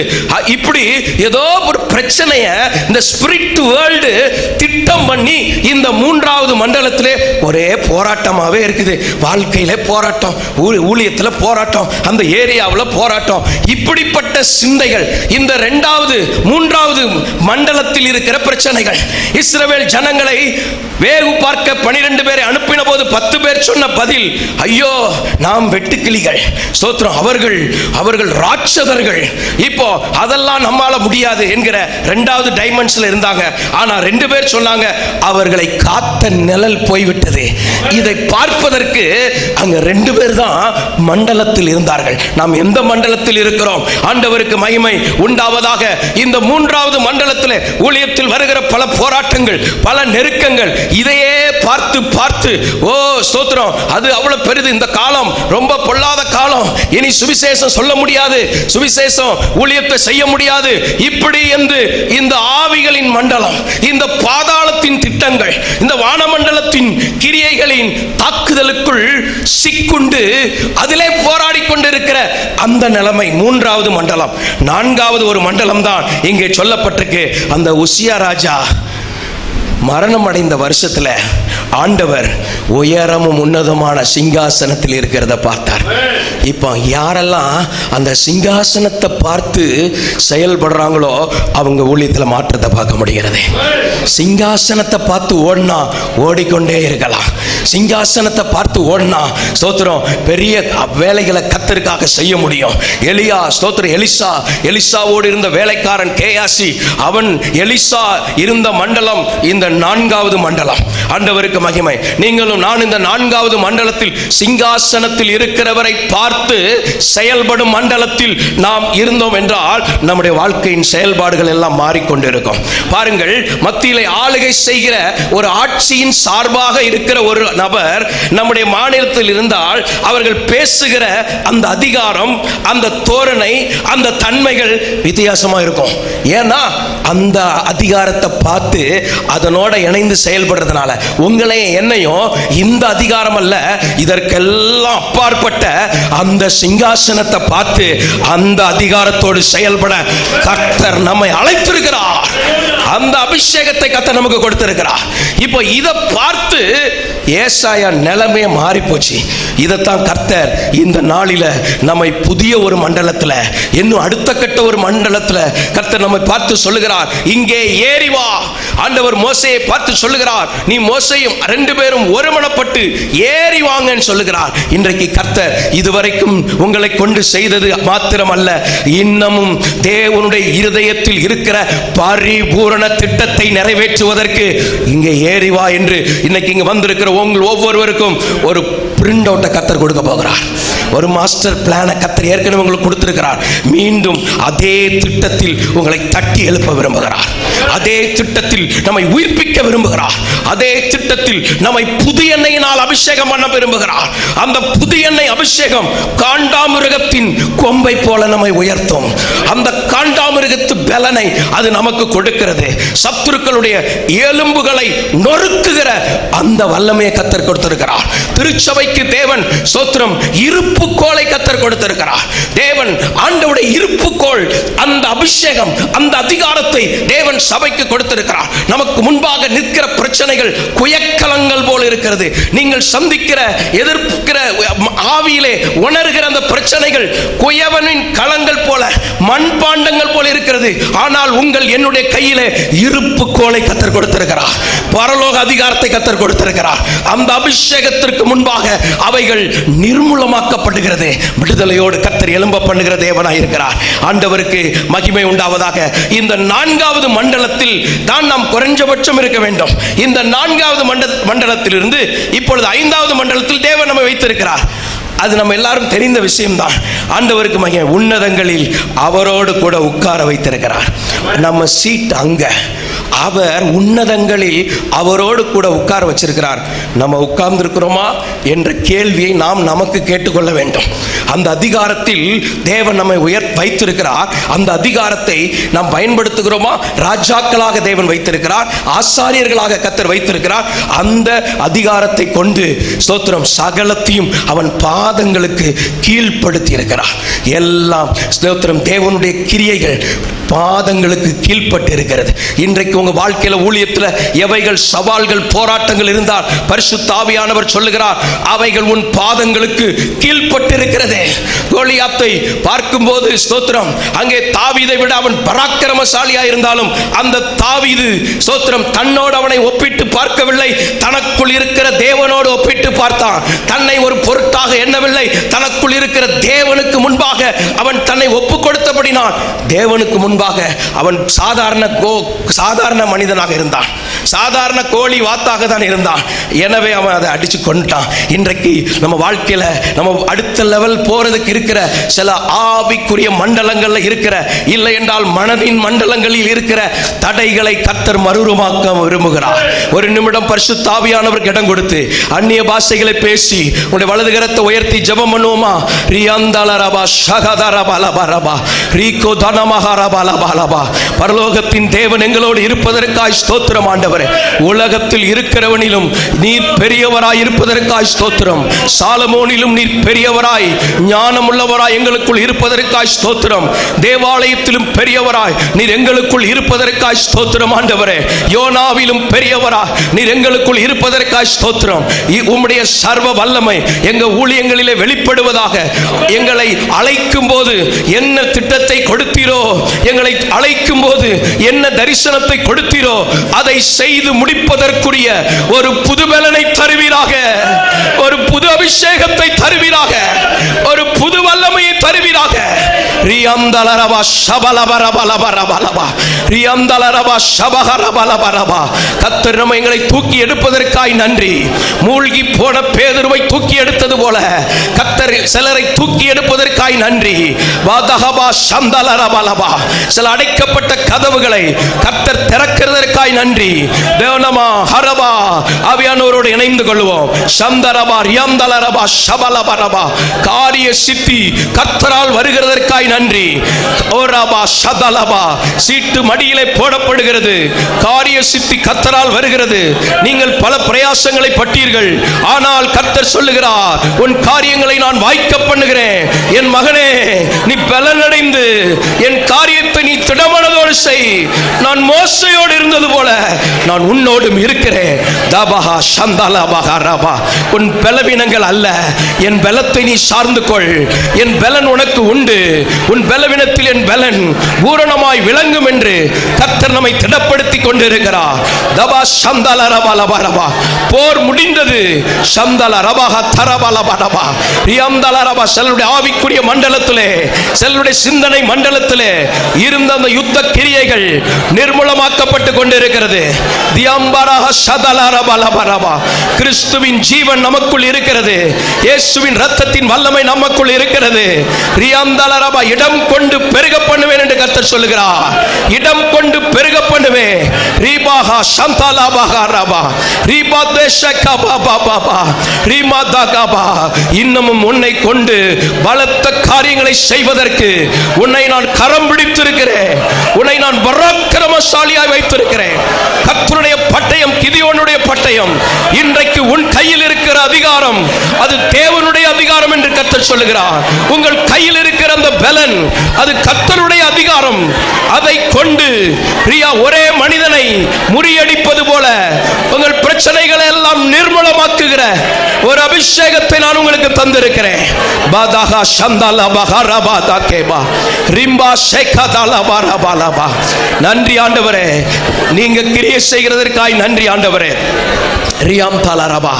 இப்படி ஏதோ ஒரு பிரச்சனை பிரச்சனைய இந்த ஸ்பிரிட் வேர்ல்டு திட்டம் பண்ணி இந்த மூன்றாவது மண்டலத்திலே ஒரே போராட்டமாகவே இருக்குது. வாழ்க்கையில போராட்டம் ஊழியத்தில் போராட்டம் அந்த ஏரியாவில் போராட்டம். இப்படிப்பட்ட சிந்தைகள் இந்த ரெண்டாவது மூன்றாவது மண்டலத்தில் இருக்கிற பிரச்சனைகள். இஸ்ரவேல் ஜனங்களை வேவு பார்க்க பனிரெண்டு பேரை அனுப்பின போது பத்து பேர் சொன்ன பதில் ஐயோ நாம் வெட்டுக்கிளிகள். ஸ்தோத்திரம். அவர்கள் அவர்கள் ராட்சதர்கள். இப்போ அதெல்லாம் நம்மால முடியாது என்கிற ரெண்டாவது டைமென்ஷன்ல இருந்தாங்க. ஆனா ரெண்டு பேர் சொன்னாங்க அவர்களை காத்த நிழல் போய்விட்டது. இதை பார்ப்பதற்கு அங்க ரெண்டு பேர் தான் மண்டலத்தில் இருந்தார்கள். நாம் எந்த மண்டலத்தில் இருக்கிறோம்? ஆண்டவருக்கு மகிமை உண்டாவதாக இந்த மூன்றாவது மண்டலத்தில் ஊழியத்தில் வருகிற பல போராட்டங்கள் பல நெருக்கங்கள் இதையே பார்த்து பார்த்து ஓ ஸ்தோத்திரம் அது அவ்வளவு பெரிது. இந்த காலம் ரொம்ப பொல்லாத காலம். இனி சுவிசேஷம் சொல்ல முடியாது. சுவிசேஷம் ஊழியத்தை செய்ய முடியாது. இப்படி என்று இந்த ஆவிகளின் மண்டலம் இந்த பாதாளத்தின் திட்டங்கள் இந்த வானமண்டலத்தின் கிரியைகளின் தாக்குதலுக்குள் சிக்குண்டு அதிலே போராடி கொண்டிருக்கிற அந்த நிலைமை மூன்றாவது மண்டலம் நான்காவது ஒரு மண்டலம் தான் இங்கே சொல்லப்பட்டிருக்கு. அந்த உசியா ராஜா மரணம் அடைந்த வருஷத்துல ஆண்டவர் உயரமும் உன்னதமான சிங்காசனத்தில் இருக்கிறத பார்த்தார். இப்போ யாரெல்லாம் அந்த சிங்காசனத்தை பார்த்து செயல்படுறாங்களோ அவங்க ஊழியத்தில் மாற்றத்தை பார்க்க முடிகிறது. சிங்காசனத்தை பார்த்து ஓடினா ஓடிக்கொண்டே இருக்கலாம். சிங்காசனத்தை பார்த்து ஓடினா ஸ்தோத்திரம் பெரிய வேலைகளை கத்தருக்காக செய்ய முடியும். எலியா ஸ்தோத்திரம் எலிசா எலிசாவோடு இருந்த வேலைக்காரன் கேயாசி அவன் எலிசா இருந்த மண்டலம் இந்த நான்காவது மண்டலம். ஆண்டவருக்கு மகிமை. நீங்களும் நான் இந்த நான்காவது மண்டலத்தில் சிங்காசனத்தில் இருக்கிறவரை பார்த்து பார்த்து செயல்படும் மண்டலத்தில் நாம் இருந்தோம் என்றால் நம்முடைய வாழ்க்கையின் செயல்பாடுகள் எல்லாம் மாறிக்கொண்டிருக்கும். பாருங்கள் மத்தியில் ஆளுகை செய்கிற ஒரு ஆட்சியின் சார்பாக இருக்கிற ஒரு நபர் நம்முடைய மாநிலத்தில் இருந்தால் அவர்கள் பேசுகிற அந்த அதிகாரம் அந்த தோரணை அந்த தன்மைகள் வித்தியாசமாக இருக்கும். ஏன்னா அந்த அதிகாரத்தை பார்த்து அதனோட இணைந்து செயல்படுறதுனால உங்களையும் என்னையும் இந்த அதிகாரம் அல்ல இதற்கெல்லாம் அப்பாற்பட்ட அந்த சிங்காசனத்தை பார்த்து அந்த அதிகாரத்தோடு செயல்பட கர்த்தர் நம்மை அழைத்திருக்கிறார். அந்த அபிஷேகத்தை கர்த்தர் நமக்கு கொடுத்திருக்கிறார். இப்போ இதை பார்த்து ஏசாயா நிலைமையே மாறி போச்சு இதைத்தான் கர்த்தர் இந்த நாளில நம்மை புதிய ஒரு மண்டலத்துல இன்னும் அடுத்த கட்ட ஒரு மண்டலத்துல கர்த்தர் நம்மை பார்த்து சொல்லுகிறார். இங்கே ஏறி வா. ஆண்டவர் மோசையை பார்த்து சொல்லுகிறார். நீ மோசையும் ரெண்டு பேரும் ஒருமனப்பட்டு ஏறி வாங்கன்னு சொல்லுகிறார். இன்றைக்கு கர்த்தர் இதுவரைக்கும் உங்களை கொண்டு செய்தது மாத்திரமல்ல இன்னமும் தேவனுடைய இருதயத்தில் இருக்கிற பரிபூரண திட்டத்தை நிறைவேற்றுவதற்கு இங்கே ஏறி வா என்று இன்னைக்கு இங்க வந்திருக்கிற உங்கள் ஒவ்வொருவருக்கும் ஒரு பிரிண்ட் அவுட்டை கத்தர் கொடுக்க போகிறார். ஒரு மாஸ்டர் பிளானை கத்தர் ஏற்கனவே உங்களுக்கு கொடுத்திருக்கிறார். மீண்டும் அதே திட்டத்தில் உங்களை தட்டி எழுப்ப விரும்புகிறார். அதே திட்டத்தில் நம்மை உயிர்ப்பிக்க விரும்புகிறார். அதே திட்டத்தில் நம்மை புது எண்ணெயினால் அபிஷேகம் பண்ண விரும்புகிறார். அந்த புது எண்ணெய் அபிஷேகம் காண்டாமிருகத்தின் கொம்பை போல நம்மை உயர்த்தும். அந்த காண்டாமிருகத்து பலனை அது நமக்கு கொடுக்கிறது. சத்துருக்களுடைய எலும்புகளை நொறுக்குகிற அந்த வல்லமையை கத்தர் கொடுத்திருக்கிறார். திருச்சபைக்கு தேவன் சோத்திரம் இருப்பு கோலை கத்தர் கொடுத்திருக்கிறார். தேவன் ஆண்டவுடைய இருப்புக்கோள் அந்த அபிஷேகம் அந்த அதிகாரத்தை தேவன் சபைக்கு கொடுத்திருக்கிறார். நமக்கு முன்பாக நிற்கிற பிரச்சனைகள் குயக்கலங்கள் போல் இருக்கிறது. நீங்கள் சந்திக்கிற எதிர்க்கிற ஆவியிலே உணர்கிற அந்த பிரச்சனைகள் குயவனின் களங்கள் போல மண்பாண்டங்கள் போல இருக்கிறது. ஆனால் உங்கள் என்னுடைய கையிலே இருப்பு கோலை கத்தர் கொடுத்திருக்கிறார். பரலோக அதிகாரத்தை கத்தர் கொடுத்திருக்கிறார். அந்த அபிஷேகத்திற்கு முன்பாக அவைகள் நிர்மூலமாக்கப்படுகிறது. விடுதலையோடு கத்தர் எழும்ப பண்ணுகிற தேவனாய் இருக்கிறார் ஆண்டவருக்கு மகிமை உண்டாவதாக இந்த நான்காவது மண்டல மண்டலத்தில் தான் நாம் குறைஞ்சபட்சம் இருக்க வேண்டும். இந்த நான்காவது மண்ட மண்டலத்திலிருந்து இப்பொழுது ஐந்தாவது மண்டலத்தில் தேவன் நம்மை வைத்திருக்கிறார். அது நம்ம எல்லாரும் தெரிந்த விஷயம்தான். ஆண்டவருக்கு மகிமை. உன்னதங்களில் அவரோடு கூட உட்கார வைத்திருக்கிறார். நம்ம சீட் அங்க. அவர் உன்னதங்களில் அவரோடு கூட உட்கார வச்சிருக்கிறார். நம்ம உட்கார்ந்திருக்கிறோமா என்ற கேள்வியை நாம் நமக்கு கேட்டுக்கொள்ள வேண்டும். அந்த அதிகாரத்தில் தேவன் நம்மை உயர் வைத்திருக்கிறார். அந்த அதிகாரத்தை நாம் பயன்படுத்துகிறோமா? ராஜாக்களாக தேவன் வைத்திருக்கிறார். ஆசாரியர்களாக கத்தர் வைத்திருக்கிறார். அந்த அதிகாரத்தை கொண்டு ஸ்தோத்திரம் சகலத்தையும் அவன் பா பாதங்களுக்கு கீழ்ப்படுத்தி இருக்கிறார் எல்லாம் ஸ்தோத்திரம் தேவனுடைய கிரியைகள் பாதங்களுக்கு கீழ்ப்பட்டு இருக்கிறது இன்றைக்கு உங்க வாழ்க்கையில ஊழியத்தில் எவைகள் சவால்கள் போராட்டங்கள் இருந்தால் பரிசு தாவியானவர் சொல்லுகிறார் அவைகள் உன் பாதங்களுக்கு கீழ்ப்பட்டு இருக்கிறது கோலியாத்தை பார்க்கும்போது ஸ்தோத்திரம் அங்கே தாவிதை விட அவன் பராக்கிரமசாலியாக இருந்தாலும் அந்த தாவிது ஸ்தோத்திரம் தன்னோடு அவனை ஒப்பிட்டு பார்க்கவில்லை. தனக்குள் இருக்கிற தேவனோடு ஒப்பிட்டு பார்த்தான். தன்னை ஒரு பொருட்டாக என்ன எண்ணவில்லை தனக்குள் இருக்கிற தேவனுக்கு முன்பாக அவன் தன்னை ஒப்பு கொடுத்தபடினான் தேவனுக்கு முன்பாக முன்பாக அவன் சாதாரண கோ சாதாரண மனிதனாக இருந்தான். சாதாரண கோழி வாத்தாக தான் இருந்தான். எனவே அவன் அதை அடிச்சு கொண்டுட்டான் இன்றைக்கு நம்ம வாழ்க்கையில நம்ம அடுத்த லெவல் போறதுக்கு இருக்கிற சில ஆவிக்குரிய மண்டலங்கள்ல இருக்கிற இல்லை என்றால் மனதின் மண்டலங்களில் இருக்கிற தடைகளை கத்தர் மறுரூபமாக்க விரும்புகிறார். ஒரு நிமிடம் பரிசுத்தாவியானவர் இடம் கொடுத்து அந்நிய பாஷைகளை பேசி உன்னுடைய வலது கரத்தை உயர்த்தி ஜெபம் பண்ணுவோமா? ரியாந்தாலரபா ஷகதரபலபரபா ரீகோ தனமஹரபலபலபா பரலோகத்தின் தேவன் எங்களோடு இருப்பதற்காய் ஸ்தோத்திரம் ஆண்டவர். உலகத்தில் இருக்கிறவனிலும் நீர் பெரியவராய் இருப்பதற்காய் ஸ்தோத்திரம். சாலமோனிலும் நீர் பெரியவராய் ஞானம் உள்ளவராய் எங்களுக்குள் இருப்பதற்காய் ஸ்தோத்திரம். தேவாலயத்திலும் பெரியவராய் நீர் எங்களுக்குள் இருப்பதற்காய் ஸ்தோத்திரம் ஆண்டவரே. யோனாவிலும் பெரியவராய் நீர் எங்களுக்குள் இருப்பதற்காய் ஸ்தோத்திரம். உம்முடைய சர்வ வல்லமை எங்க ஊழியங்களிலே வெளிப்படுவதாக எங்களை அழைக்கும் போது என்ன திட்டத்தை கொடுத்தீரோ எங்களை அழைக்கும் போது என்ன தரிசனத்தை கொடுத்தீரோ அதை செய்து முடிப்பதற்குரிய ஒரு புது பலனை தருவீராக. ஒரு புது அபிஷேகத்தை தருவீராக. ஒரு புது வல்லமையை தருவீராக. ரியாந்தலரபா ஷபலபரபலபரபலபா ரியாந்தலரபா ஷபஹரபலபரபா கர்த்தர் எங்களை தூக்கி எடுப்பதற்காய் நன்றி. மூழ்கி போன பேதுருவை தூக்கி எடுத்தது போல கத்தர் சிலரை தூக்கி எடுப்பதற்காய் நன்றி. வாதகபா சந்தலரபலபா. சில அடைக்கப்பட்ட கதவுகளை கத்தர் திறக்கிறதற்காய் நன்றி. தேவனமா ஹரபா ஆவியானவரோடு இணைந்து கொள்வோம் சந்தரபா ரியாந்தலரபா சபலபரபா. காரிய சித்தி கத்தரால் வருகிறதற்காய் நன்றி. ஓரபா சதலபா சீட்டு மடியிலே போடப்படுகிறது. காரிய சித்தி கத்தரால் வருகிறது. நீங்கள் பல பிரயாசங்களை பட்டீர்கள். ஆனால் கத்தர் சொல்லுகிறார் உன் காரியங்களை நான் வாய்க்க பண்ணுகிறேன். என் மகனே நீ பலனடைந்து என் காரியத்தை நீ திடமனதோடு செய். நான் மோசையோடு இருந்தது போல நான் உன்னோடும் இருக்கிறேன். தபஹா சந்தலபஹா ரபா. உன் பலவீனங்கள் அல்ல. என் பலத்தை நீ சார்ந்து கொள். என் பலன் உனக்கு உண்டு. உன் பலவீனத்தில் என் பலன் பூரணமாய் விளங்கும் என்று கத்தர் நம்மை திடப்படுத்தி கொண்டிருக்கிறார். தபா சந்தல ரபா லபா ரபா. போர் முடிந்தது. சந்தல ரபாக தரபா லபா ரபா. ரியாந்தல ரபா. செல்லுடைய ஆவிக்குரிய மண்டலத்திலே செல்லுடைய சிந்தனை மண்டலத்திலே இருந்த அந்த யுத்த கிரியைகள் நிர்மூலமாக்கப்பட்டு கொண்டிருக்கிறது. கிறிஸ்துவின் ஜீவன் நமக்குள் இருக்கிறது. இயேசுவின் ரத்தத்தின் வல்லமை நமக்குள் இருக்கிறது. இடம் கொண்டு பெருக பண்ணுவேன் என்று கர்த்தர் சொல்லுகிறார். இடம் கொண்டு பெருக பண்ணுவேன். ரபா. ரீபா தேஷகா பாபா பாபா ரீமா தாகாபா இன்னமும் உன்னை கொண்டு பலத்த காரியங்களை செய்வதற்கு உன்னை நான் கரம் பிடித்திருக்கிறேன். உன்னை நான் பராக்கிரமசாலியாய் வைத்திருக்கிறேன். கர்த்தருடைய பட்டயம் கிதியோனுடைய பட்டயம். இன்றைக்கு உன் கையில் இருக்கிற அதிகாரம் அது தேவனுடைய அதிகாரம் என்று கர்த்தர் சொல்லுகிறார். உங்கள் கையில் இருக்கிற அந்த பலன் அது கர்த்தருடைய அதிகாரம். அதை கொண்டு பிரியா ஒரே மனிதனை முறியடிப்பது போல உங்கள் பிரச்சனைகளை எல்லாம் நிர்மூலமாக்குகிற ஒரு அபிஷேகத்தை நான் உங்களுக்கு தந்திருக்கிறேன். பாதாகா சந்தாலா பஹாரா பாதா கேபா ரிம்பா ஷேகாதாலா பாரா பாலாபா நன்றி ஆண்டவரே. நீங்க கிரியை செய்கிறதற்காய் நன்றி ஆண்டவரே. ரியாம் தாலரபா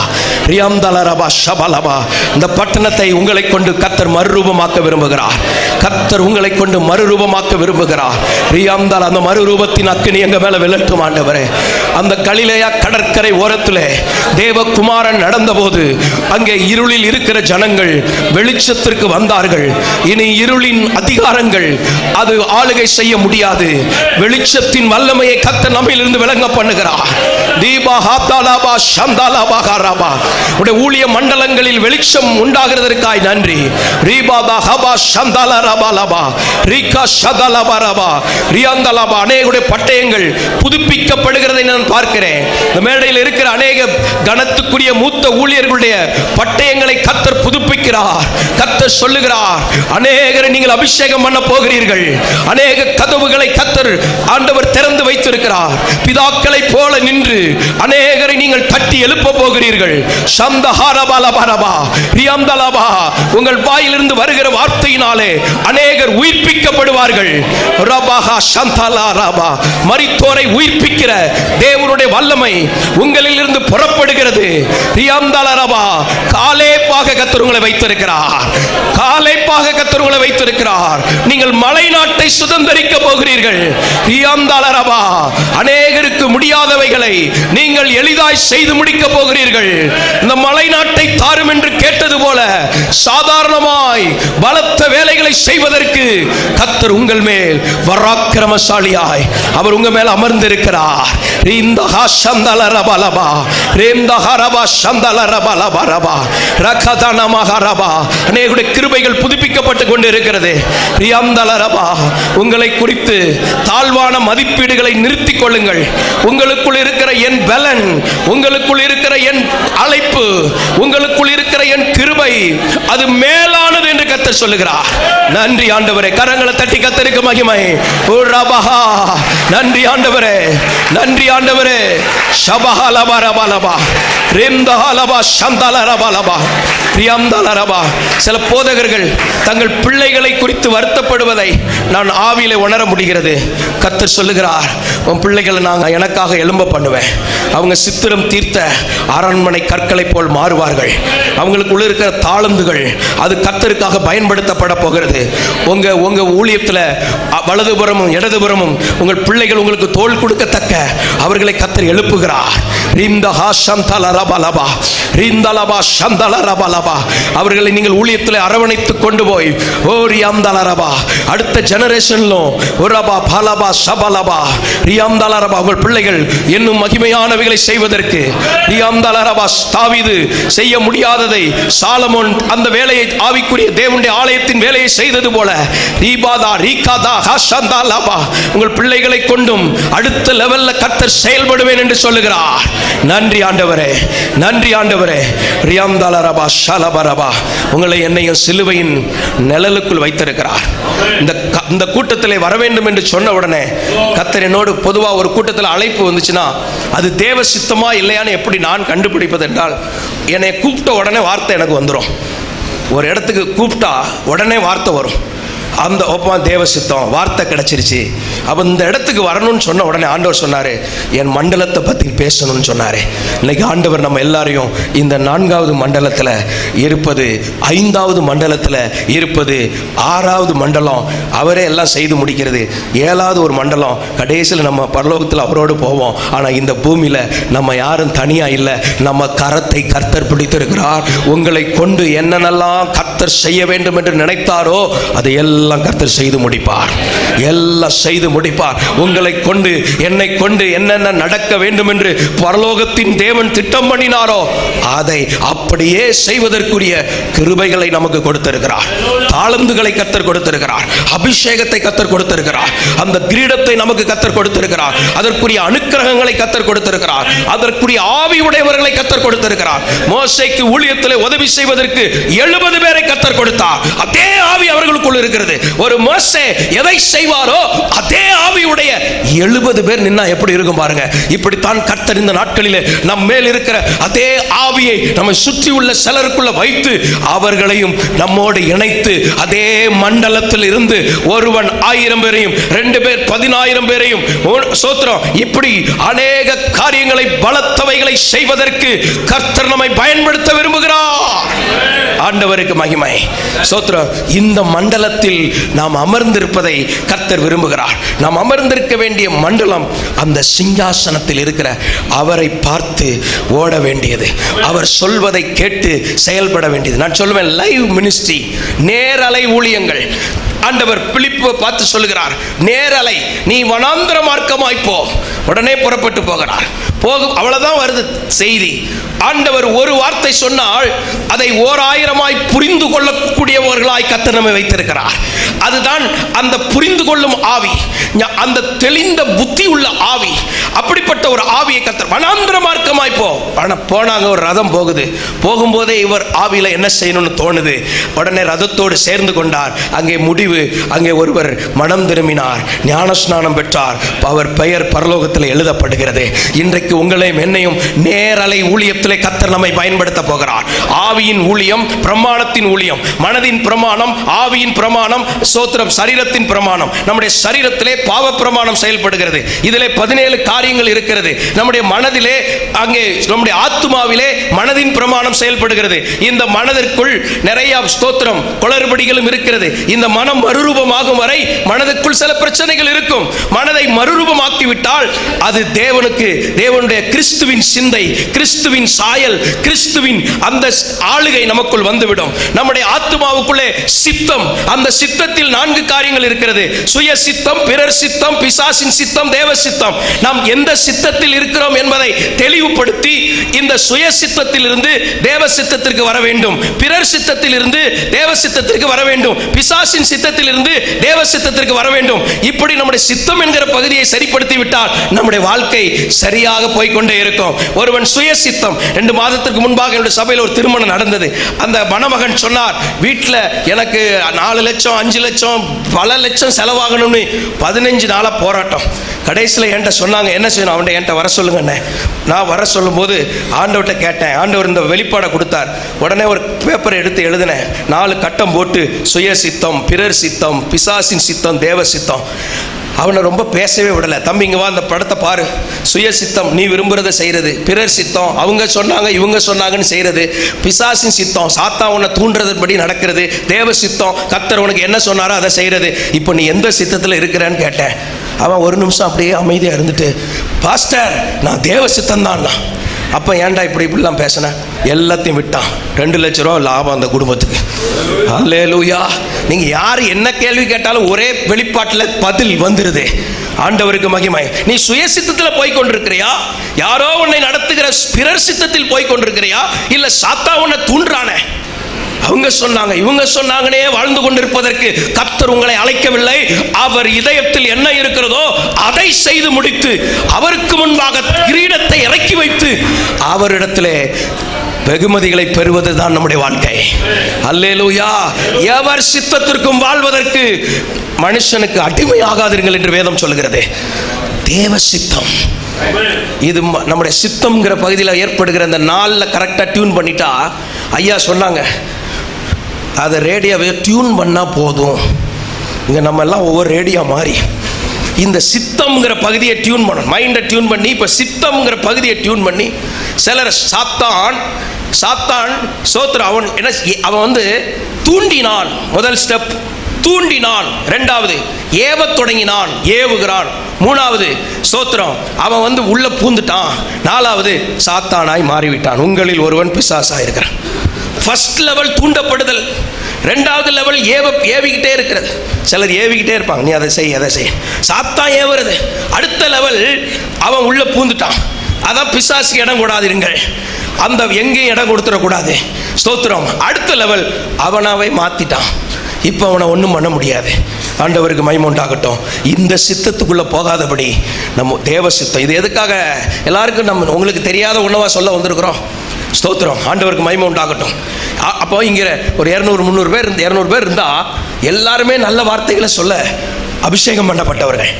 ரியாம் தாலரபா ஷபலபா. இந்த பட்டணத்தை உங்களை கொண்டு கத்தர் மறுரூபமாக்க விரும்புகிறார். கத்தர் உங்களை கொண்டு மறுரூபமாக்க விரும்புகிறார். ரியாம் தால் அந்த மறுரூபத்தின் அக்கினி எங்க மேல விளட்டும் ஆண்டவரே. அந்த கலிலேயா கடற்கரை ஓரத்தில் தேவகுமாரன் நடந்தபோது அங்கே இருளில் இருக்கிற ஜனங்கள் வெளிச்சத்திற்கு வந்தார்கள். இனி இருளின் அதிகாரங்கள் அது ஆளுகை செய்ய முடியாது. வெளிச்சத்தின் வல்லமையை கத்த நம்மிலிருந்து விளங்க பண்ணுகிறார். தீபா ஹாத்தாலாபா உடைய ஊழிய மண்டலங்களில் வெளிச்சம் உண்டாகிறதற்காய் நன்றி. ரீபாதா ஹபா சந்தாலா ரபா லபா. ரீகா சதலபா ரபா. ரியாந்தலாபா அநேகுடைய பட்டயங்கள் புதுப்பிக்கப்படுகிறதை நான் பார்க்கிறேன். இந்த மேடையில் இருக்கிற அநேக கனத்துக்குரிய மூத்த ஊழியர்களுடைய பட்டயங்களை கத்தர் புதுப்பிக்கிறார். கத்தர் சொல்லுகிறார் அநேகரை நீங்கள் அபிஷேகம் பண்ண போகிறீர்கள். அநேக கதவுகளை கத்தர் ஆண்டவர் திறந்து வைத்திருக்கிறார். பிதாக்களை போல நின்று அநேகரை நீங்கள் தட்டி எழுப்ப போகிறீர்கள். சந்தஹாரபாலபரபா ரியாந்தலபா உங்கள் வாயிலிருந்து வருகிற வார்த்தையினாலே அநேகர் உயிர்ப்பிக்கப்படுவார்கள். ரபாஹா சந்தாலா ரபா மரித்தோரை உயிர்ப்பிக்கிற தேவனுடைய வல்லமை உங்களிலிருந்து புறப்படுகிறது. ரியாந்தல ரபா காலே வைத்திருக்கிறார். காலைப்பாக கத்தருங்களை வைத்திருக்கிறார். நீங்கள் மலை நாட்டை சுதந்திரிக்க போகிறீர்கள். இயந்தாளரபா அநேகருக்கு முடியாதவைகளை நீங்கள் எளிதாய் செய்து முடிக்க போகிறீர்கள். இந்த மலை நாட்டை தாரும் என்று கேட்டது போல சாதாரணமாய் பலத்த வேலைகளை செய்வதற்கு கத்தர் உங்கள் மேல் வராக்கிரமசாலியாய் அவர் உங்க மேல் அமர்ந்திருக்கிறார். ரீந்தஹா சந்தலரபலபா ரேந்தஹரபா சந்தலரபலபரபா ரகதனமஹரபா அநேகுடைய கிருபைகள் புதுப்பிக்கப்பட்டு கொண்டு இருக்கிறது உங்களை குறித்து தாழ்வான மதிப்பீடுகளை நிறுத்திக் கொள்ளுங்கள். உங்களுக்குள் இருக்கிற என் பலன் உங்களுக்குள் இருக்கிற என் அழைப்பு உங்களுக்குள் இருக்கிற என் கிருபை அது மேலானது என்று கத்தர் சொல்லுகிறார். நன்றி ஆண்டவரே கரங்களை தட்டி கத்தருக்கு மகிமை. ஓ ரபஹா நன்றி ஆண்டவரே நன்றி ஆண்டவரே. ஷபஹலபரபலபா ரேம்தஹலபா சந்தலரபலபா பிரியம்தலரபா சில போதகர்கள் தங்கள் பிள்ளைகளை குறித்து வருத்தப்படுவதை நான் ஆவியிலே உணர முடிகிறது. கத்தர் சொல்லுகிறார் உன் பிள்ளைகளை நான் எனக்காக எழும்ப பண்ணுவேன். அவங்க சித்திரம் தீர்த்த அரண்மனை கற்களை போல் மாறுவார்கள். அவங்களுக்குள்ள இருக்கிற தாளந்துகள் அது கத்தருக்காக பயன்படுத்தப்பட போகிறது. உங்க உங்க ஊழியத்தில் வலதுபுறமும் இடதுபுறமும் உங்கள் பிள்ளைகள் உங்களுக்கு தோல் கொடுக்கத்தக்க அவர்களை கத்தர் எழுப்புகிறார். ரிந்தஹா ரிந்தலபா அவர்களை நீங்கள் ஊழியத்தில் அரவணைத்து கொண்டு போய் ஓ ரியாம்தலரபா அடுத்த ஜெனரேஷன்லும் ஒரபா பலபா சபலபா ரியாம்தலரபா உங்கள் பிள்ளைகள் இன்னும் மகிமையானவைகளை செய்வதற்கு ரியாம்தலரபா தாவிது செய்ய முடியாததை சாலமோன் அந்த வேலையை ஆவிக்குரிய தேவனுடைய ஆலயத்தின் வேலையை செய்தது போல ரீபாதா ரீகாதா ஹாஷந்தாலாபா உங்கள் பிள்ளைகளை கொண்டும் அடுத்த லெவல்ல கத்தர் செயல்படுவேன் என்று சொல்லுகிறார். நன்றி ஆண்டவரே. நன்றி ஆண்டவரே. ரியாம்தாலரபா ஷலபரபா உங்களை என்னையும் சிலுவையின் நிழலுக்குள் வைத்திருக்கிறார். இந்த இந்த கூட்டத்திலே வர வேண்டும் என்று சொன்ன உடனே கத்தர் என்னோடு பொதுவாக ஒரு கூட்டத்தில் அழைப்பு வந்துச்சுன்னா அது தேவ சித்தமா இல்லையான்னு எப்படி நான் கண்டுபிடிப்பது என்றால் என்னை கூப்பிட்ட உடனே வார்த்தை எனக்கு வந்துடும் ஒரு இடத்துக்கு கூப்பிட்டா உடனே வார்த்தை வரும். அந்த ஒப்பா தேவ சித்தம் வார்த்தை கிடச்சிருச்சு. அப்போ இந்த இடத்துக்கு வரணும்னு சொன்ன உடனே ஆண்டவர் சொன்னார் என் மண்டலத்தை பற்றி பேசணும்னு சொன்னார். இன்னைக்கு ஆண்டவர் நம்ம எல்லாரையும் இந்த நான்காவது மண்டலத்தில் இருப்பது ஐந்தாவது மண்டலத்தில் இருப்பது ஆறாவது மண்டலம் அவரே எல்லாம் செய்து முடிக்கிறது. ஏழாவது ஒரு மண்டலம் கடைசியில் நம்ம பரலோகத்தில் அவரோடு போவோம். ஆனால் இந்த பூமியில் நம்ம யாரும் தனியாக இல்லை. நம்ம கரத்தை கர்த்தர் பிடித்திருக்கிறார். உங்களை கொண்டு என்னென்னலாம் கர்த்தர் செய்ய வேண்டும் என்று நினைத்தாரோ அதை எல்லாம் கர்த்தர் செய்து முடிப்பார். எல்லாம் செய்து முடிப்பார். உங்களை கொண்டு என்னை கொண்டு என்னென்ன நடக்க வேண்டும் என்று பரலோகத்தின் தேவன் திட்டம் பண்ணினாரோ அதை அப்படியே செய்வதற்குரிய கிருபைகளை நமக்கு கொடுத்திருக்கிறார். தாளந்துகளை கத்தர் கொடுத்திருக்கிறார். அபிஷேகத்தை கத்தர் கொடுத்திருக்கிறார். அந்த கிரீடத்தை நமக்கு கத்தர் கொடுத்திருக்கிறார். அதற்குரிய அனுக்கிரகங்களை கத்தர் கொடுத்திருக்கிறார். அதற்குரிய ஆவி உடையவர்களை கத்தர் கொடுத்திருக்கிறார். மோசைக்கு ஊழியத்தில் உதவி செய்வதற்கு எழுபது பேரை கத்தர் கொடுத்தார் அதே ஆவி அவர்களுக்குள் இருக்கிறது. ஒரு மோசே எதை செய்வாரோ அதே ஆவியுடைய எழுபது பேர் நின்னா எப்படி இருக்கும் பாருங்க. இப்படித்தான் கத்தர் இந்த நாட்களிலே நம் மேல் இருக்கிற அதே ஆவியை நம்மை சுற்றி உள்ள சிலருக்குள்ள வைத்து அவர்களையும் நம்மோடு இணைத்து அதே மண்டலத்தில் இருந்து ஒருவன் ஆயிரம் பேரையும் ரெண்டு பேர் பதினாயிரம் பேரையும் சோத்திரம் இப்படி அநேக காரியங்களை பலத்தவைகளை செய்வதற்கு கர்த்தர் நம்மை பயன்படுத்த விரும்புகிறார். ஆண்டவருக்கு மகிமை. சோத்திரம் இந்த மண்டலத்தில் நாம் அமர்ந்திருப்பதை கர்த்தர் விரும்புகிறார். நாம் அமர்ந்திருக்க வேண்டிய மண்டலம் அந்த சிங்காசனத்தில் இருக்கிற அவரை பார்த்து ஓட வேண்டியது. அவர் சொல்வதை கேட்டு செயல்பட வேண்டியது. நான் சொல்லுவேன் லைவ் மினிஸ்ட்ரி நேரலை ஊழியங்கள். ஆண்டவர் பிளிப்பு பார்த்து சொல்லுகிறார் நேரலை நீ வனாந்திர மார்க்கமாய் போ. உடனே புறப்பட்டு போகிறார். போகும். அவ்வளவுதான் வருது செய்தி. ஆண்டவர் ஒரு வார்த்தை சொன்னால் அதை ஓர் ஆயிரமாய் புரிந்து கொள்ளக்கூடியவர்களாய் கத்தர் நம்மை வைத்திருக்கிறார். அதுதான் அந்த புரிந்து கொள்ளும் ஆவி. அந்த தெளிந்த புத்தி உள்ள ஆவி. அப்படிப்பட்ட ஒரு ஆவியை கத்தர் வனாந்திர மார்க்கமாய் போ. போனாங்க ஒரு ரதம் போகுது. போகும்போதே இவர் ஆவியில் என்ன செய்யணும்னு தோணுது. உடனே ரதத்தோடு சேர்ந்து கொண்டார். அங்கே முடிவு அங்கே ஒருவர் மனம் திரும்பினார். ஞானஸ்நானம் பெற்றார். அவர் பெயர் பரலோகத்தில் எழுதப்படுகிறது. இன்றைக்கு உங்களையும் என்னையும் நேரலை ஊழியத்திலே கத்தர் நம்மை பயன்படுத்த போகிறார். ஆவியின் ஊழியம் பிரமாணத்தின் ஊழியம் மனதின் பிரமாணம் ஆவியின் பிரமாணம் சோத்திரம் சரீரத்தின் பிரமாணம். நம்முடைய சரீரத்திலே பாவ பிரமாணம் செயல்படுகிறது. இதிலே பதினேழு காரியங்கள் இருக்கிறது. நம்முடைய மனதிலே அங்கே நம்முடைய ஆத்மாவிலே மனதின் பிரமாணம் செயல்படுகிறது. இந்த மனதிற்குள் நிறைய ஸ்தோத்திரம் குளறுபடிகளும் இருக்கிறது. இந்த மனம் மறுரூபமாகும் வரை மனதுக்குள் சில பிரச்சனைகள் இருக்கும். மனதை மறுரூபமாக்கி விட்டால் அது தேவனுக்கு தேவன் தேவனுடைய கிறிஸ்துவின் சிந்தை கிறிஸ்துவின் சாயல் கிறிஸ்துவின் அந்த ஆளுகை நமக்குள் வந்துவிடும். நம்முடைய ஆத்மாவுக்குள்ளே சித்தம் அந்த சித்தத்தில் நான்கு காரியங்கள் இருக்கிறது. சுய சித்தம் பிறர் சித்தம் பிசாசின் சித்தம் தேவ சித்தம். நாம் எந்த சித்தத்தில் இருக்கிறோம் என்பதை தெளிவுபடுத்தி இந்த சுய சித்தத்தில் இருந்து தேவ சித்தத்திற்கு வர வேண்டும். பிறர் சித்தத்தில் இருந்து தேவ சித்தத்திற்கு வர வேண்டும். பிசாசின் சித்தத்தில் இருந்து தேவ சித்தத்திற்கு வர வேண்டும். இப்படி நம்முடைய சித்தம் என்கிற பகுதியை சரிப்படுத்தி விட்டால் நம்முடைய வாழ்க்கை சரியாக போய்கொண்டே இருக்கும். ஒருவன் சுய சித்தம் ரெண்டு மாதத்திற்கு முன்பாக என்னுடைய சபையில் ஒரு திருமணம் நடந்தது. அந்த மணமகன் சொன்னார் வீட்டில் எனக்கு நாலு லட்சம் அஞ்சு லட்சம் பல லட்சம் செலவாகணும்னு பதினஞ்சு நாளாக போராட்டம். கடைசியில் என்கிட்ட சொன்னாங்க என்ன செய்யணும்? அவன்கிட்ட என்கிட்ட வர சொல்லுங்கண்ணே நான் வர சொல்லும்போது ஆண்டவர்கிட்ட கேட்டேன். ஆண்டவர் இந்த வெளிப்பாடை கொடுத்தார். உடனே ஒரு பேப்பரை எடுத்து எழுதினேன். நாலு கட்டம் போட்டு சுய சித்தம் பிறர் சித்தம் பிசாசின் சித்தம் தேவ சித்தம். அவனை ரொம்ப பேசவே விடலை. தம்பி இங்கே வா அந்த படத்தை பாரு. சுய சித்தம் நீ விரும்புகிறத செய்கிறது பிறர் சித்தம் அவங்க சொன்னாங்க இவங்க சொன்னாங்கன்னு செய்கிறது பிசாசின் சித்தம் சாத்தா உன்னை தூண்டுறதன்படி நடக்கிறது. தேவ சித்தம் கத்தர் உனக்கு என்ன சொன்னாரோ அதை செய்கிறது இப்போ நீ எந்த சித்தத்தில் இருக்கிறேன்னு கேட்டேன். அவன் ஒரு நிமிஷம் அப்படியே அமைதியாக இருந்துட்டு பாஸ்டர் நான் தேவ சித்தம் அப்போ ஏன்டா இப்படி இப்படிலாம் பேசினேன் எல்லாத்தையும் விட்டான். ரெண்டு லட்ச ரூபா லாபம் அந்த குடும்பத்துக்கு. அல்லேலூயா நீங்கள் யார் என்ன கேள்வி கேட்டாலும் ஒரே வெளிப்பாட்டில் பதில் வந்துடுது ஆண்டவருக்கு மகிமை. நீ சுய சித்தத்தில் போய் கொண்டிருக்கிறியா? யாரோ உன்னை நடத்துகிற பிறர் சித்தத்தில் போய் கொண்டிருக்கிறியா? இல்லை சாத்தா உன்னை தூண்டுறானே? அவங்க சொன்னாங்க இவங்க சொன்னாங்கனே வாழ்ந்து கொண்டிருப்பதற்கு கர்த்தர் உங்களை அழைக்கவில்லை. அவர் இதயத்தில் என்ன இருக்கிறதோ அதை செய்து முடித்து அவருக்கு முன்பாக கிரீடத்தை இறக்கி வைத்து அவரிடத்திலே வெகுமதிகளை பெறுவது தான் நம்முடைய வாழ்க்கை. அல்லேலூயா. எவர் சித்தத்திற்கும் வாழ்வதற்கு மனுஷனுக்கு அடிமையாகாதீர்கள் என்று வேதம் சொல்கிறது தேவ சித்தம். இது ம- நம்முடைய சித்தம்ங்கிற பகுதியில் ஏற்படுகிற அந்த நாளில் கரெக்டாக டியூன் பண்ணிட்டா ஐயா சொன்னாங்க அதை ரேடியோவை டியூன் பண்ணால் போதும். இங்கே நம்ம எல்லாம் ஒவ்வொரு ரேடியோ மாறி. இந்த சித்தம்ங்கிற பகுதியை டியூன் பண்ணணும். மைண்டை டியூன் பண்ணி இப்போ சித்தம்ங்கிற பகுதியை டியூன் பண்ணி சிலர் சாத்தான் சாத்தான் சோத்ர அவன் என்ன அவன் வந்து தூண்டினான். முதல் ஸ்டெப் தூண்டினான். ரெண்டாவது ஏவத் தொடங்கினான். ஏவுகிறான். மூணாவது சோத்திரம் அவன் வந்து உள்ள பூந்துட்டான். நாலாவது சாத்தானாய் மாறிவிட்டான். உங்களில் ஒருவன் பிசாசாயிருக்கிறான். First level தூண்டப்படுதல். ரெண்டாவது லெவல் ஏவ ஏவிக்கிட்டே இருக்கிறது. சிலர் ஏவிக்கிட்டே இருப்பாங்க. நீ அதை செய் அதை செய். சாத்தா ஏவுறது. அடுத்த லெவல் அவன் உள்ளே பூந்துட்டான். அதான் பிசாசுக்கு இடம் கூடாதிருங்கள். அந்த எங்கேயும் இடம் கொடுத்துடக்கூடாது. ஸ்தோத்திரம். அடுத்த லெவல் அவனாவே மாற்றிட்டான் இப்போ அவனை ஒன்றும் பண்ண முடியாது. ஆண்டவருக்கு மைமோண்டாகட்டும் உண்டாகட்டும். இந்த சித்தத்துக்குள்ளே போகாதபடி நம்ம தேவ சித்தம். இது எதுக்காக? எல்லாருக்கும் நம்ம உங்களுக்கு தெரியாத உணவாக சொல்ல வந்திருக்கிறோம். ஸ்தோத்திரம். ஆண்டவருக்கு மகிமை உண்டாகட்டும். அப்போ இங்கே ஒரு இரநூறு முந்நூறு பேர் இருந்து இரநூறு பேர் இருந்தால் எல்லாருமே நல்ல வார்த்தைகளை சொல்ல அபிஷேகம் பண்ணப்பட்டவர்கள்.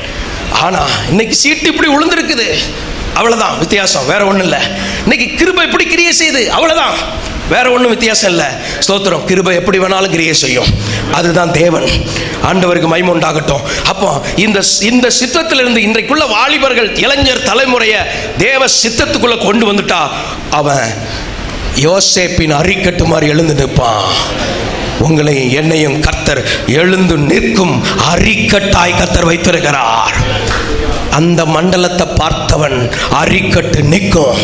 ஆனால் இன்னைக்கு சீட்டு இப்படி விழுந்திருக்குது அவ்வளோதான் வித்தியாசம். வேற ஒன்றும் இல்லை. இன்னைக்கு கிருபை இப்படி கிரியை செய்யுது அவ்வளோதான் வேற ஒன்றும் வித்தியாசம் இல்லை. ஸ்தோத்திரம். கிருபை எப்படி வேணாலும் கிரியை செய்யும். அதுதான் தேவன். ஆண்டவருக்கு மகிமை உண்டாகட்டும். அப்போ இந்த இந்த சித்தத்திலிருந்து இன்றைக்குள்ள வாலிபர்கள் இளைஞர் தலைமுறையை தேவ சித்தத்துக்குள்ளே கொண்டு வந்துட்டா அவன் யோசேப்பின் அரிக்கட்டு மாதிரி எழுந்து நிற்பான். உங்களை என்னையும் கர்த்தர் எழுந்து நிற்கும் அரிக்கட்டாய் கர்த்தர் வைத்திருக்கிறார். அந்த மண்டலத்தை பார்த்தவன் அரிக்கட்டு நிற்கும்.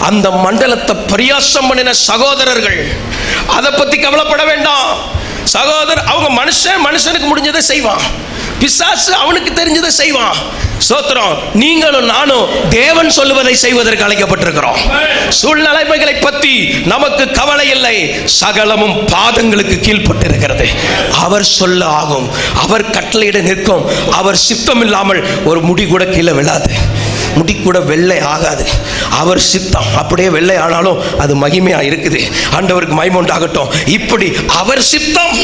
அந்த மண்டலத்தை பரியாசம் பண்ணின சகோதரர்கள். அதை பத்தி கவலைப்பட வேண்டாம். சகோதரர் அவங்க மனுஷன் மனுஷனுக்கு முடிஞ்சதை செய்வான். பிசாசு அவனுக்கு தெரிஞ்சதை செய்வான். சோத்திரம் நீங்களும் நானும் தேவன் சொல்லுவதை செய்வதற்கு அழைக்கப்பட்டிருக்கிறோம். சூழ்நிலைமைகளை பற்றி நமக்கு கவலை இல்லை. சகலமும் பாதங்களுக்கு கீழ்ப்பட்டிருக்கிறது. அவர் சொல்ல ஆகும். அவர் கட்டளையிட நிற்கும். அவர் சித்தம் இல்லாமல் ஒரு முடி கூட கீழே விழாது. முடி கூட வெள்ளை ஆகாது. அவர் சித்தம். அப்படியே வெள்ளை ஆனாலும் அது மகிமையா இருக்குது. ஆண்டவருக்கு மகிமை ஆகட்டும் இப்படி அவர் சித்தம்.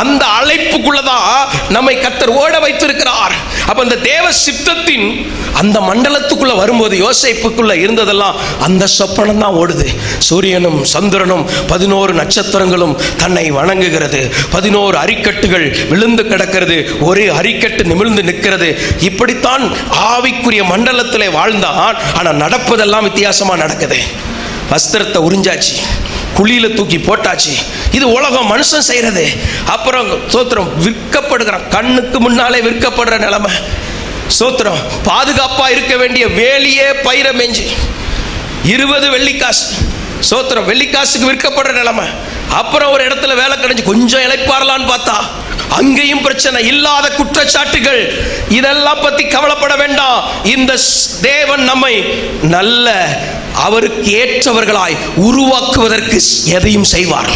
அந்த அழைப்புக்குள்ளதான் நம்மை கத்தர் ஓட வைத்திருக்கிறார். அப்ப அந்த தேவ சித்தத்தின் அந்த மண்டலத்துக்குள்ள வரும்போது யோசிப்புக்குள்ள இருந்ததெல்லாம் அந்த சொப்பனம் தான் ஓடுது. சூரியனும் சந்திரனும் பதினோரு நட்சத்திரங்களும் தன்னை வணங்குகிறது. பதினோரு அரிக்கட்டுகள் விழுந்து கிடக்கிறது. ஒரு அரிக்கட்டு நிமிழ்ந்து நிற்கிறது. இப்படித்தான் ஆவிக்குரிய மண்டலத்திலே வாழ்ந்தான். ஆனால் நடப்பதெல்லாம் வித்தியாசமாக நடக்குது. வஸ்திரத்தை உறிஞ்சாச்சு. குழியில தூக்கி போட்டாச்சு. இது உலகம் மனுஷன் செய்யறது. அப்புறம் சோத்திரம் விற்கப்படுகிறான் கண்ணுக்கு முன்னாலே விற்கப்படுற நிலைமை. சோத்திரம் பாதுகாப்பா இருக்க வேண்டிய வேலியே பயிர மெஞ்சி. இருபது வெள்ளிக்காசு. சோத்திரம் வெள்ளிக்காசுக்கு விற்கப்படுற நிலைமை. அப்புறம் ஒரு இடத்துல வேலை கிடைச்சு கொஞ்சம் இழைப்பாரலான்னு பார்த்தா அங்கேயும் பிரச்சனை இல்லாத குற்றச்சாட்டுகள். இதெல்லாம் பத்தி கவலைப்பட வேண்டாம். இந்த தேவன் நம்மை நல்ல அவருக்கு ஏற்றவர்களாய் உருவாக்குவதற்கு எதையும் செய்வார்.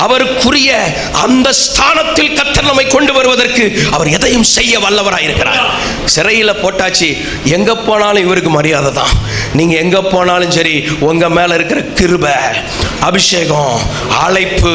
அவருக்குரிய அந்த ஸ்தானத்தில் கத்தர் நம்மை கொண்டு வருவதற்கு அவர் எதையும் செய்ய வல்லவராய் இருக்கிறார் சிறையில் போட்டாச்சு எங்க போனாலும் இவருக்கு மரியாதை தான் நீங்க எங்க போனாலும் சரி உங்க மேல இருக்கிற கிருப அபிஷேகம் அழைப்பு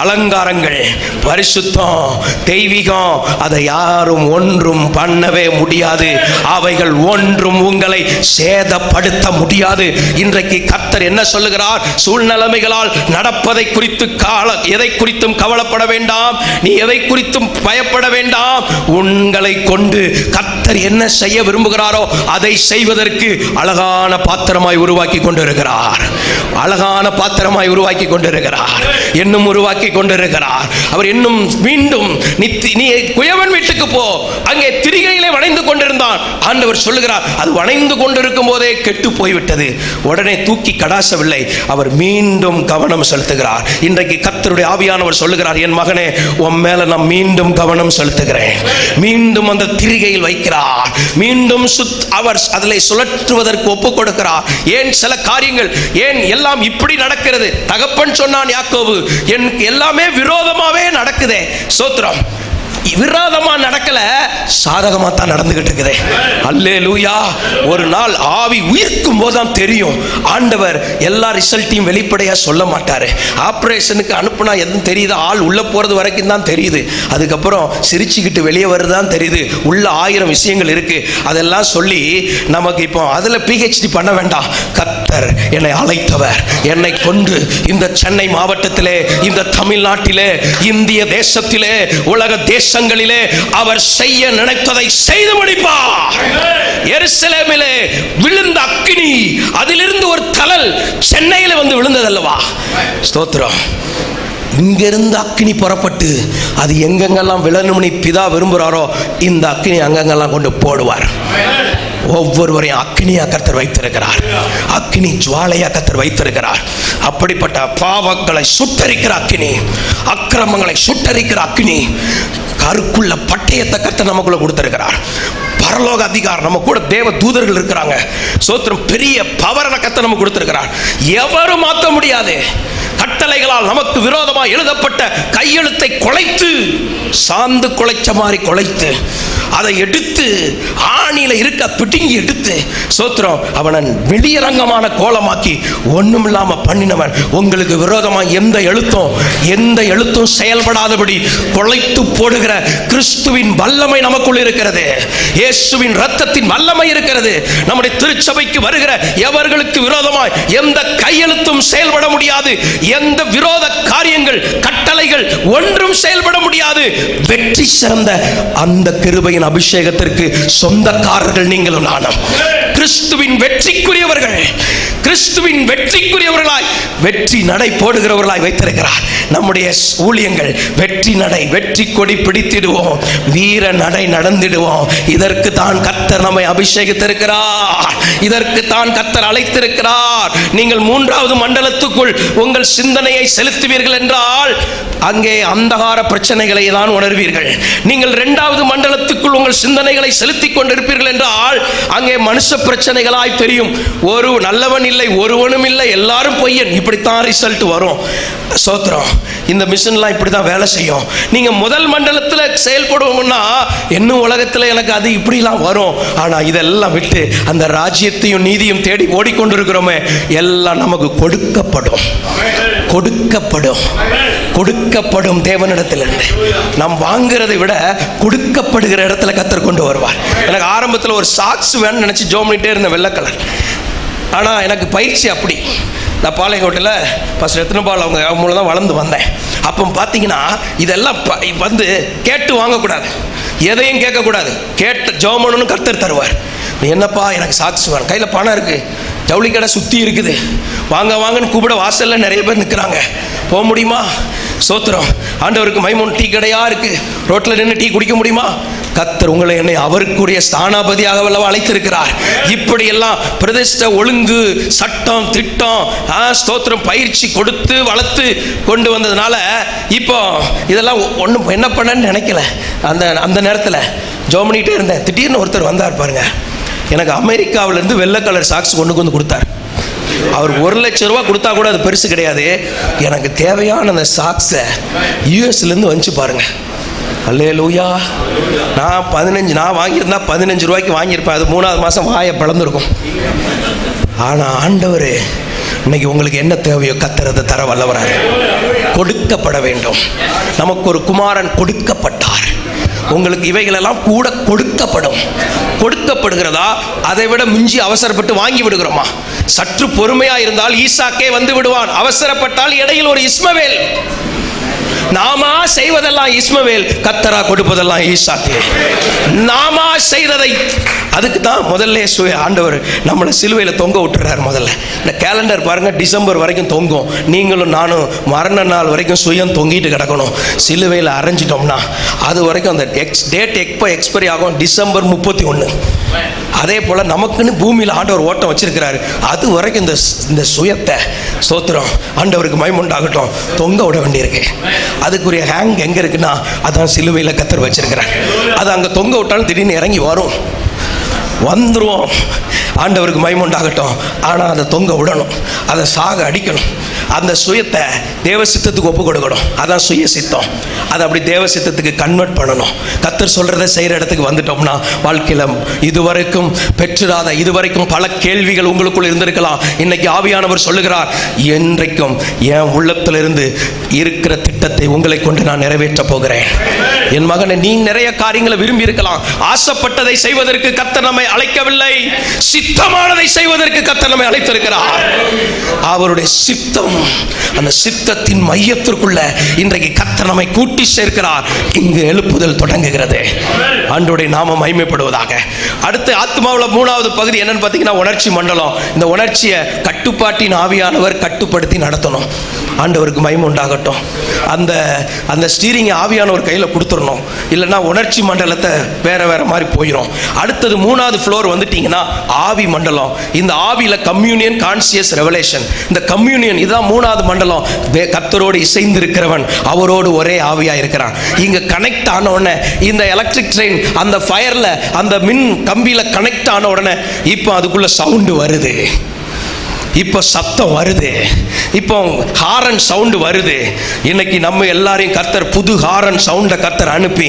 அலங்காரங்கள் பரிசுத்தம் தெய்வீகம் அதை யாரும் ஒன்றும் பண்ணவே முடியாது. அவைகள் ஒன்றும் உங்களை சேதப்படுத்த முடியாது. இன்றைக்கு கர்த்தர் என்ன சொல்லுகிறார்? சூழ்நிலைமைகளால் நடப்பதை குறித்து கால எதை குறித்தும் கவலைப்பட வேண்டாம். நீ எதை குறித்தும் பயப்பட வேண்டாம். உங்களை கொண்டு கர்த்தர் என்ன செய்ய விரும்புகிறாரோ அதை செய்வதற்கு அழகான பாத்திரமாய் உருவாக்கி கொண்டிருக்கிறார். அழகான பாத்திரமாய் உருவாக்கி கொண்டிருக்கிறார். இன்னும் உருவாக்கி கொண்டிருக்கிறார். அவர் இன்னும் மீண்டும் நீ நீ குயவன் வீட்டுக்கு போ. அங்கே திரிகையிலே வணைந்து கொண்டிருந்தான். ஆண்டவர் சொல்லுகிறார் அது வணைந்து கொண்டிருக்கும் போதே கெட்டு போய்விட்டது. உடனே தூக்கி கடாசவில்லை. அவர் மீண்டும் கவனம் செலுத்துகிறார். இன்றைக்கு கத்தருடைய ஆவியானவர் சொல்லுகிறார் என் மகனே உன் மேல நான் மீண்டும் கவனம் செலுத்துகிறேன். மீண்டும் அந்த திரிகையில் வைக்கிறார். மீண்டும் சுத் அவர் அதில் சுழற்றுவதற்கு ஒப்பு கொடுக்கிறார் ஏன் சில காரியங்கள் ஏன் எல்லாம் இப்படி நடக்கிறது? தகப்பன் சொன்னான் யாக்கோவு என் எல்லாமே விரோதமாவே நடக்குதே. சோத்திரம். விராதமாக நடக்கல சாதகமா தான் நடந்துகிட்டு இருக்குதே. அல்லே லூயா ஒரு நாள் ஆவி உயிர்க்கும் போதுதான் தெரியும். ஆண்டவர் எல்லா ரிசல்ட்டையும் வெளிப்படையா சொல்ல மாட்டாரு. ஆப்ரேஷனுக்கு அனுப்புனா எதுவும் தெரியுது? ஆள் உள்ள போறது வரைக்கும் தான் தெரியுது. அதுக்கப்புறம் சிரிச்சுக்கிட்டு வெளியே வருதான் தெரியுது. உள்ள ஆயிரம் விஷயங்கள் இருக்கு. அதெல்லாம் சொல்லி நமக்கு இப்போ அதுல பிஹெச்டி பண்ண வேண்டாம். கத் கர்த்தர் என்னை அழைத்தவர். என்னை கொண்டு இந்த சென்னை மாவட்டத்திலே இந்த தமிழ்நாட்டிலே இந்திய தேசத்திலே உலக தேசங்களிலே அவர் செய்ய நினைத்ததை செய்து முடிப்பார். எருசலேமிலே விழுந்த அக்கினி அதிலிருந்து ஒரு தலல் சென்னையில வந்து விழுந்ததல்லவா ஸ்தோத்திரம். இங்கிருந்து அக்கினி புறப்பட்டு அது எங்கெங்கெல்லாம் விழணும்னு பிதா விரும்புகிறாரோ இந்த அக்னி அங்கங்கெல்லாம் கொண்டு போடுவார். ஒவ்வொருவரையும் அக்னியாக கத்தர் வைத்திருக்கிறார். அக்னி ஜுவாலையாக கத்தர் வைத்திருக்கிறார். அப்படிப்பட்ட பாவங்களை சுட்டரிக்கிற அக்கினி அக்கிரமங்களை சுட்டரிக்கிற அக்னி கருக்குள்ள பட்டயத்தை கத்தர் நமக்குள்ள கொடுத்திருக்கிறார். பரலோக அதிகாரம் நம்ம கூட தேவ தூதர்கள் இருக்கிறாங்க. சோத்திரம் பெரிய பவரனை கத்தை நமக்கு கொடுத்திருக்கிறார். எவரும் மாற்ற முடியாது. கட்டளைகளால் நமக்கு விரோதமாக எழுதப்பட்ட கையெழுத்தை குலைத்து சாந்து குலைச்ச மாதிரி குலைத்து அதை எடுத்து ஆணியில் இருக்க பிடுங்கி எடுத்து சோத்திரம் அவனை வெளியரங்கமான கோலமாக்கி ஒன்றும் இல்லாமல் பண்ணினவன். உங்களுக்கு விரோதமா எந்த எழுத்தும் எந்த எழுத்தும் செயல்படாதபடி கொலைத்து போடுகிற கிறிஸ்துவின் வல்லமை நமக்குள் இருக்கிறது. இயேசுவின் ரத்தத்தின் வல்லமை இருக்கிறது. நம்முடைய திருச்சபைக்கு வருகிற எவர்களுக்கு விரோதமாய் எந்த கையெழுத்தும் செயல்பட முடியாது. எந்த விரோத காரியங்கள் கட்டளைகள் ஒன்றும் செயல்பட முடியாது. வெற்றி சிறந்த அந்த கிருபையின் அபிஷேகத்திற்கு சொந்தக்காரர்கள் நீங்களும் நானும். கிறிஸ்துவின் வெற்றிக்குரியவர்கள் கிறிஸ்துவின் வெற்றிக்குரியவர்களாய் வெற்றி நடை போடுகிறவர்களாய் வைத்திருக்கிறார். நம்முடைய ஊழியங்கள் வெற்றி நடை வெற்றி கொடி பிடித்திடுவோம். வீர நடை நடந்திடுவோம். இதற்கு தான் கத்தர் நம்மை அபிஷேகித்திருக்கிறார். இதற்கு தான் கத்தர் அழைத்திருக்கிறார். நீங்கள் மூன்றாவது மண்டலத்துக்குள் உங்கள் சிந்தனையை செலுத்துவீர்கள் என்றால் அங்கே அந்தகார பிரச்சனைகளை தான் உணர்வீர்கள். நீங்கள் இரண்டாவது மண்டலத்துக்குள் உங்கள் சிந்தனைகளை செலுத்திக் கொண்டிருப்பீர்கள் என்றால் அங்கே மனுஷ பிரச்சனைகளாய் தெரியும். ஒரு நல்லவன் இல்லை ஒருவனும் இல்லை எல்லாரும் பொய்யன். இப்படித்தான் ரிசல்ட் வரும். சோத்திரம் இந்த மிஷின்லாம் இப்படி தான் வேலை செய்யும். நீங்க முதல் மண்டலத்தில் செயல்படுவோம்னா இன்னும் உலகத்தில் எனக்கு அது இப்படிலாம் வரும். ஆனா இதெல்லாம் விட்டு அந்த ராஜ்யத்தையும் நீதியும் தேடி ஓடிக்கொண்டிருக்கிறோமே எல்லாம் நமக்கு கொடுக்கப்படும். கொடுக்கப்படும். கொடுக்கப்படும் தேவனிடத்திலிருந்து. நாம் வாங்குறதை விட கொடுக்கப்படுகிற இடத்துல கத்தர் கொண்டு வருவார். எனக்கு ஆரம்பத்தில் ஒரு சாக்ஸ் வேணும்னு நினச்சி ஜோம் இருந்த இருந்தேன் வெள்ளை கலர் ஆனால் எனக்கு பயிற்சி அப்படி. நான் பாளையங்கோட்டையில் ஃபஸ்ட் எத்தனை பால் அவங்க அவங்க மூலம் தான் வளர்ந்து வந்தேன். அப்போ பார்த்தீங்கன்னா இதெல்லாம் ப- வந்து கேட்டு வாங்கக்கூடாது. எதையும் கேட்கக்கூடாது. கேட்ட ஜோமனு கர்த்தர் தருவார். என்னப்பா எனக்கு சாட்சி வேணும் கையில் பணம் இருக்குது ஜவுளி கடை சுற்றி இருக்குது. வாங்க வாங்கன்னு கூப்பிட வாசலில் நிறைய பேர் நிற்கிறாங்க போக முடியுமா? சோத்திரம் ஆண்டவருக்கு மைமோன் டீ கடையாக இருக்குது ரோட்டில் நின்று டீ குடிக்க முடியுமா? கத்தர் உங்களை என்னை அவருக்குரிய ஸ்தானாபதியாக வல்லவா அழைத்திருக்கிறார். இப்படியெல்லாம் பிரதிஷ்ட ஒழுங்கு சட்டம் திட்டம் ஸ்தோத்திரம் பயிற்சி கொடுத்து வளர்த்து கொண்டு வந்ததுனால இப்போ இதெல்லாம் ஒன்றும் என்ன பண்ணன்னு நினைக்கல. அந்த அந்த நேரத்தில் ஜோமனிட்டே இருந்தேன். திடீர்னு ஒருத்தர் வந்தார் பாருங்கள் எனக்கு அமெரிக்காவிலேருந்து வெள்ளை கலர் சாக்ஸ் கொண்டு வந்து கொடுத்தார். அவர் ஒரு லட்ச ரூபா கொடுத்தா கூட அது பெருசு கிடையாது. எனக்கு தேவையான அந்த சாக்ஸை யூஎஸ்லேருந்து வந்துச்சு பாருங்கள் அல்லே லூயா நான் பதினஞ்சு நான் வாங்கியிருந்தா பதினஞ்சு ரூபாய்க்கு வாங்கியிருப்பேன். அது மூணாவது மாதம் வாயை பிளந்துருக்கும். ஆனால் ஆண்டவர் இன்னைக்கு உங்களுக்கு என்ன தேவையோ கத்துறதை தர வல்லவராக கொடுக்கப்பட வேண்டும். நமக்கு ஒரு குமாரன் கொடுக்கப்பட்டார். உங்களுக்கு இவைகளெல்லாம் கூட கொடுக்கப்படும். கொடுக்கப்படுகிறதா? அதை விட மிஞ்சி அவசரப்பட்டு வாங்கி விடுகிறோமா? சற்று பொறுமையா இருந்தால் ஈசாக்கே வந்து விடுவான். அவசரப்பட்டால் இடையில் ஒரு இஸ்மவேல். நாமா செய்வதெல்லாம் இஸ்மவேல் கத்தரா கொடுப்பதெல்லாம் ஈசாக்கு. நாமா செய்ததை அதுக்கு தான் முதல்ல சுய ஆண்டவர் நம்மளை சிலுவையில் தொங்க விட்டுறாரு முதல்ல. இந்த கேலண்டர் பாருங்க டிசம்பர் வரைக்கும் தொங்கும். நீங்களும் நானும் மரண நாள் வரைக்கும் சுயம் தொங்கிட்டு கிடக்கணும். சிலுவையில் அரைஞ்சிட்டோம்னா அது வரைக்கும் அந்த எக்ஸ் டேட் எப்போ எக்ஸ்பைரி ஆகும் டிசம்பர் முப்பத்தி ஒன்று அதே போல் நமக்குன்னு பூமியில் ஆண்டவர் ஓட்டம் வச்சிருக்கிறாரு. அது வரைக்கும் இந்த இந்த சுயத்தை சோத்திரம் ஆண்டவருக்கு மயமுண்டாகட்டும் தொங்க விட வேண்டியிருக்கு. அதுக்குரிய ஹேங் எங்கே இருக்குன்னா அதான் சிலுவையில் கத்தர் வச்சிருக்கிறார். அது அங்கே தொங்க விட்டாலும் திடீர்னு இறங்கி வரும். வந்துருவோம். ஆண்டவருக்கு மைமுண்டாகட்டும். ஆனால் அதை தொங்க விடணும். அதை சாக அடிக்கணும். அந்த சுயத்தை தேவ சித்தத்துக்கு ஒப்பு கொடுக்கணும். அதான் சுய சித்தம். அதை அப்படி தேவ சித்தத்துக்கு கன்வெர்ட் பண்ணணும். கத்தர் சொல்கிறத செய்கிற இடத்துக்கு வந்துட்டோம்னா வாழ்க்கையில் இதுவரைக்கும் பெற்றிடாத இதுவரைக்கும் பல கேள்விகள் உங்களுக்குள் இருந்திருக்கலாம். இன்னைக்கு ஆவியானவர் சொல்லுகிறார் என்றைக்கும் என் உள்ளத்திலிருந்து இருக்கிற திட்டத்தை உங்களை கொண்டு நான் நிறைவேற்றப் போகிறேன். என் மகனை நீ நிறைய காரியங்களை விரும்பி இருக்கலாம் ஆசைப்பட்டதை செய்வதற்கு கத்தர் நம்மை அழைக்கவில்லை. சித்தமானதை செய்வதற்கு கத்தர் நம்மை அழைத்திருக்கிறார். அவருடைய சித்தம் அந்த சித்தத்தின் மையத்திற்குள்ள இன்றைக்கு கத்தர் நம்மை கூட்டி சேர்க்கிறார். இங்கு எழுப்புதல் தொடங்குகிறது. ஆண்டோடைய நாமம் மகிமைப்படுவதாக. அடுத்து ஆத்மாவில் மூணாவது பகுதி என்னன்னு பார்த்தீங்கன்னா உணர்ச்சி மண்டலம். இந்த உணர்ச்சியை கட்டுப்பாட்டின் ஆவியானவர் கட்டுப்படுத்தி நடத்தணும். ஆண்டவருக்கு மயம் உண்டாகட்டும். அந்த அந்த ஸ்டீரிங் ஆவியானவர் கையில் கொடுத்துடணும் இல்லைன்னா உணர்ச்சி மண்டலத்தை வேற வேற மாதிரி போயிடும் அடுத்தது மூணாவது ஃப்ளோர் வந்துட்டீங்கன்னா ஆவி மண்டலம். இந்த ஆவியில் கம்யூனியன் கான்சியஸ் ரெவலேஷன் இந்த கம்யூனியன் இதுதான் மூணாவது மண்டலம். கத்தரோடு இசைந்து இருக்கிறவன் அவரோடு ஒரே ஆவியாக இருக்கிறான். இங்கே கனெக்ட் ஆன உடனே இந்த எலக்ட்ரிக் ட்ரெயின் அந்த ஃபயரில் அந்த மின் கம்பியில் கனெக்ட் ஆன உடனே இப்போ அதுக்குள்ளே சவுண்டு வருது. இப்போ சத்தம் வருது. இப்போ ஹாரன் சவுண்டு வருது. இன்னைக்கு நம்ம எல்லாரையும் கத்தர் புது ஹாரன் சவுண்டை கத்தர் அனுப்பி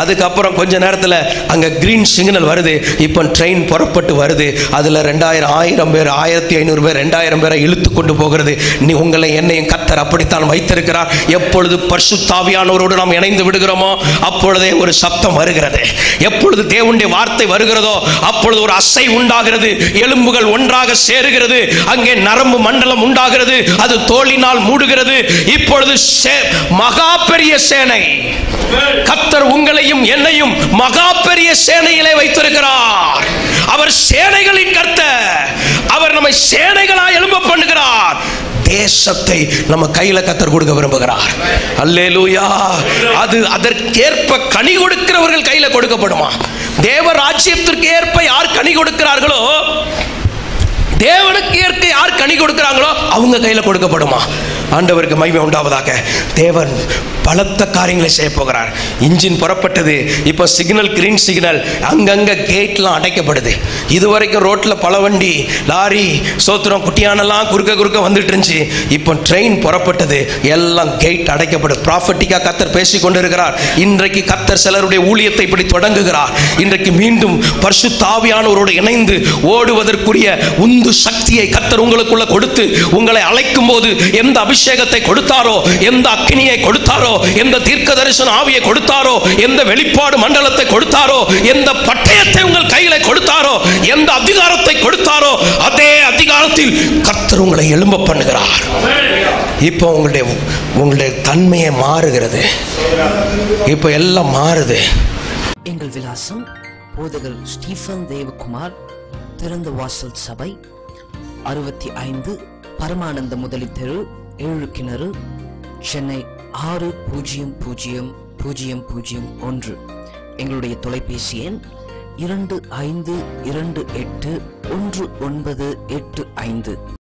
அதுக்கப்புறம் கொஞ்ச நேரத்தில் அங்கே க்ரீன் சிக்னல் வருது. இப்போ ட்ரெயின் புறப்பட்டு வருது. அதில் ரெண்டாயிரம் ஆயிரம் பேர் ஆயிரத்தி ஐநூறு பேர் ரெண்டாயிரம் பேரை இழுத்து கொண்டு போகிறது. நீ உங்களை என்னையும் கத்தர் அப்படித்தான் வைத்திருக்கிறார். எப்பொழுது பர்சுத்தாவியானவரோடு நாம் இணைந்து விடுகிறோமோ அப்பொழுதே ஒரு சத்தம் வருகிறது. எப்பொழுது தேவனுடைய வார்த்தை வருகிறதோ அப்பொழுது ஒரு அசை உண்டாகிறது. எலும்புகள் ஒன்றாக சேருகிறது. அங்கே நரம்பு மண்டலம் உண்டாகிறது. அது தோளினால் மூடுகிறது. இப்பொழுது மகா பெரிய சேனை. கத்தர் உங்களையும் என்னையும் மகா பெரிய சேனையிலே வைத்திருக்கிறார். அவர் சேனைகளின் கர்த்தர். அவர் நம்மை சேனைகளா எழும்ப பண்ணுகிறார். தேசத்தை நம்ம கையில கத்தர் கொடுக்க விரும்புகிறார். அல்லேலூயா. அது அதற்கேற்ப கனி கொடுக்கிறவர்கள் கையில கொடுக்கப்படுமா? தேவ ராஜ்யத்திற்கு ஏற்ப யார் கனி கொடுக்கிறார்களோ தேவனுக்கு ஏற்க யார் கனி கொடுக்குறாங்களோ அவங்க கையில் கொடுக்கப்படுமா? ஆண்டவருக்கு மகிமை உண்டாவதாக. தேவன் பலத்த காரியங்களை செய்ய போகிறார். இன்ஜின் புறப்பட்டது இப்போ சிக்னல் கிரீன் சிக்னல் அங்கங்கே கேட்லாம் அடைக்கப்படுது. இதுவரைக்கும் ரோட்டில் பல வண்டி லாரி சோத்திரம் குட்டியானெல்லாம் குறுக்க குறுக்க வந்துட்டு இருந்துச்சு. இப்போ ட்ரெயின் புறப்பட்டது எல்லாம் கேட் அடைக்கப்படுது ப்ராஃபட்டிக்காக கத்தர் பேசி கொண்டிருக்கிறார். இன்றைக்கு கத்தர் சிலருடைய ஊழியத்தை இப்படி தொடங்குகிறார். இன்றைக்கு மீண்டும் பர்சு தாவியானவரோடு இணைந்து ஓடுவதற்குரிய உந்து சக்தியை கத்தர் உங்களுக்குள்ள கொடுத்து உங்களை அழைக்கும் போது எந்த அபிஷேகம் அபிஷேகத்தை கொடுத்தாரோ? எந்த அக்கினியை கொடுத்தாரோ? எந்த தீர்க்க தரிசன ஆவியை கொடுத்தாரோ? எந்த வெளிப்பாடு மண்டலத்தை கொடுத்தாரோ? எந்த பட்டயத்தை உங்கள் கையில கொடுத்தாரோ? எந்த அதிகாரத்தை கொடுத்தாரோ? அதே அதிகாரத்தில் கர்த்தர் உங்களை எழும்ப பண்ணுகிறார். இப்போ உங்களுடைய உங்களுடைய தன்மையை மாறுகிறது. இப்போ எல்லாம் மாறுது. எங்கள் விலாசம் போதகர் ஸ்டீஃபன் தேவகுமார் திறந்த வாசல் சபை அறுபத்தி ஐந்து பரமானந்த முதலி தெரு ஏழு கிணறு சென்னை ஆறு பூஜ்ஜியம் பூஜ்ஜியம் பூஜ்ஜியம் பூஜ்ஜியம் ஒன்று. எங்களுடைய தொலைபேசி எண் இரண்டு ஐந்து இரண்டு எட்டு ஒன்று ஒன்பது எட்டு ஐந்து.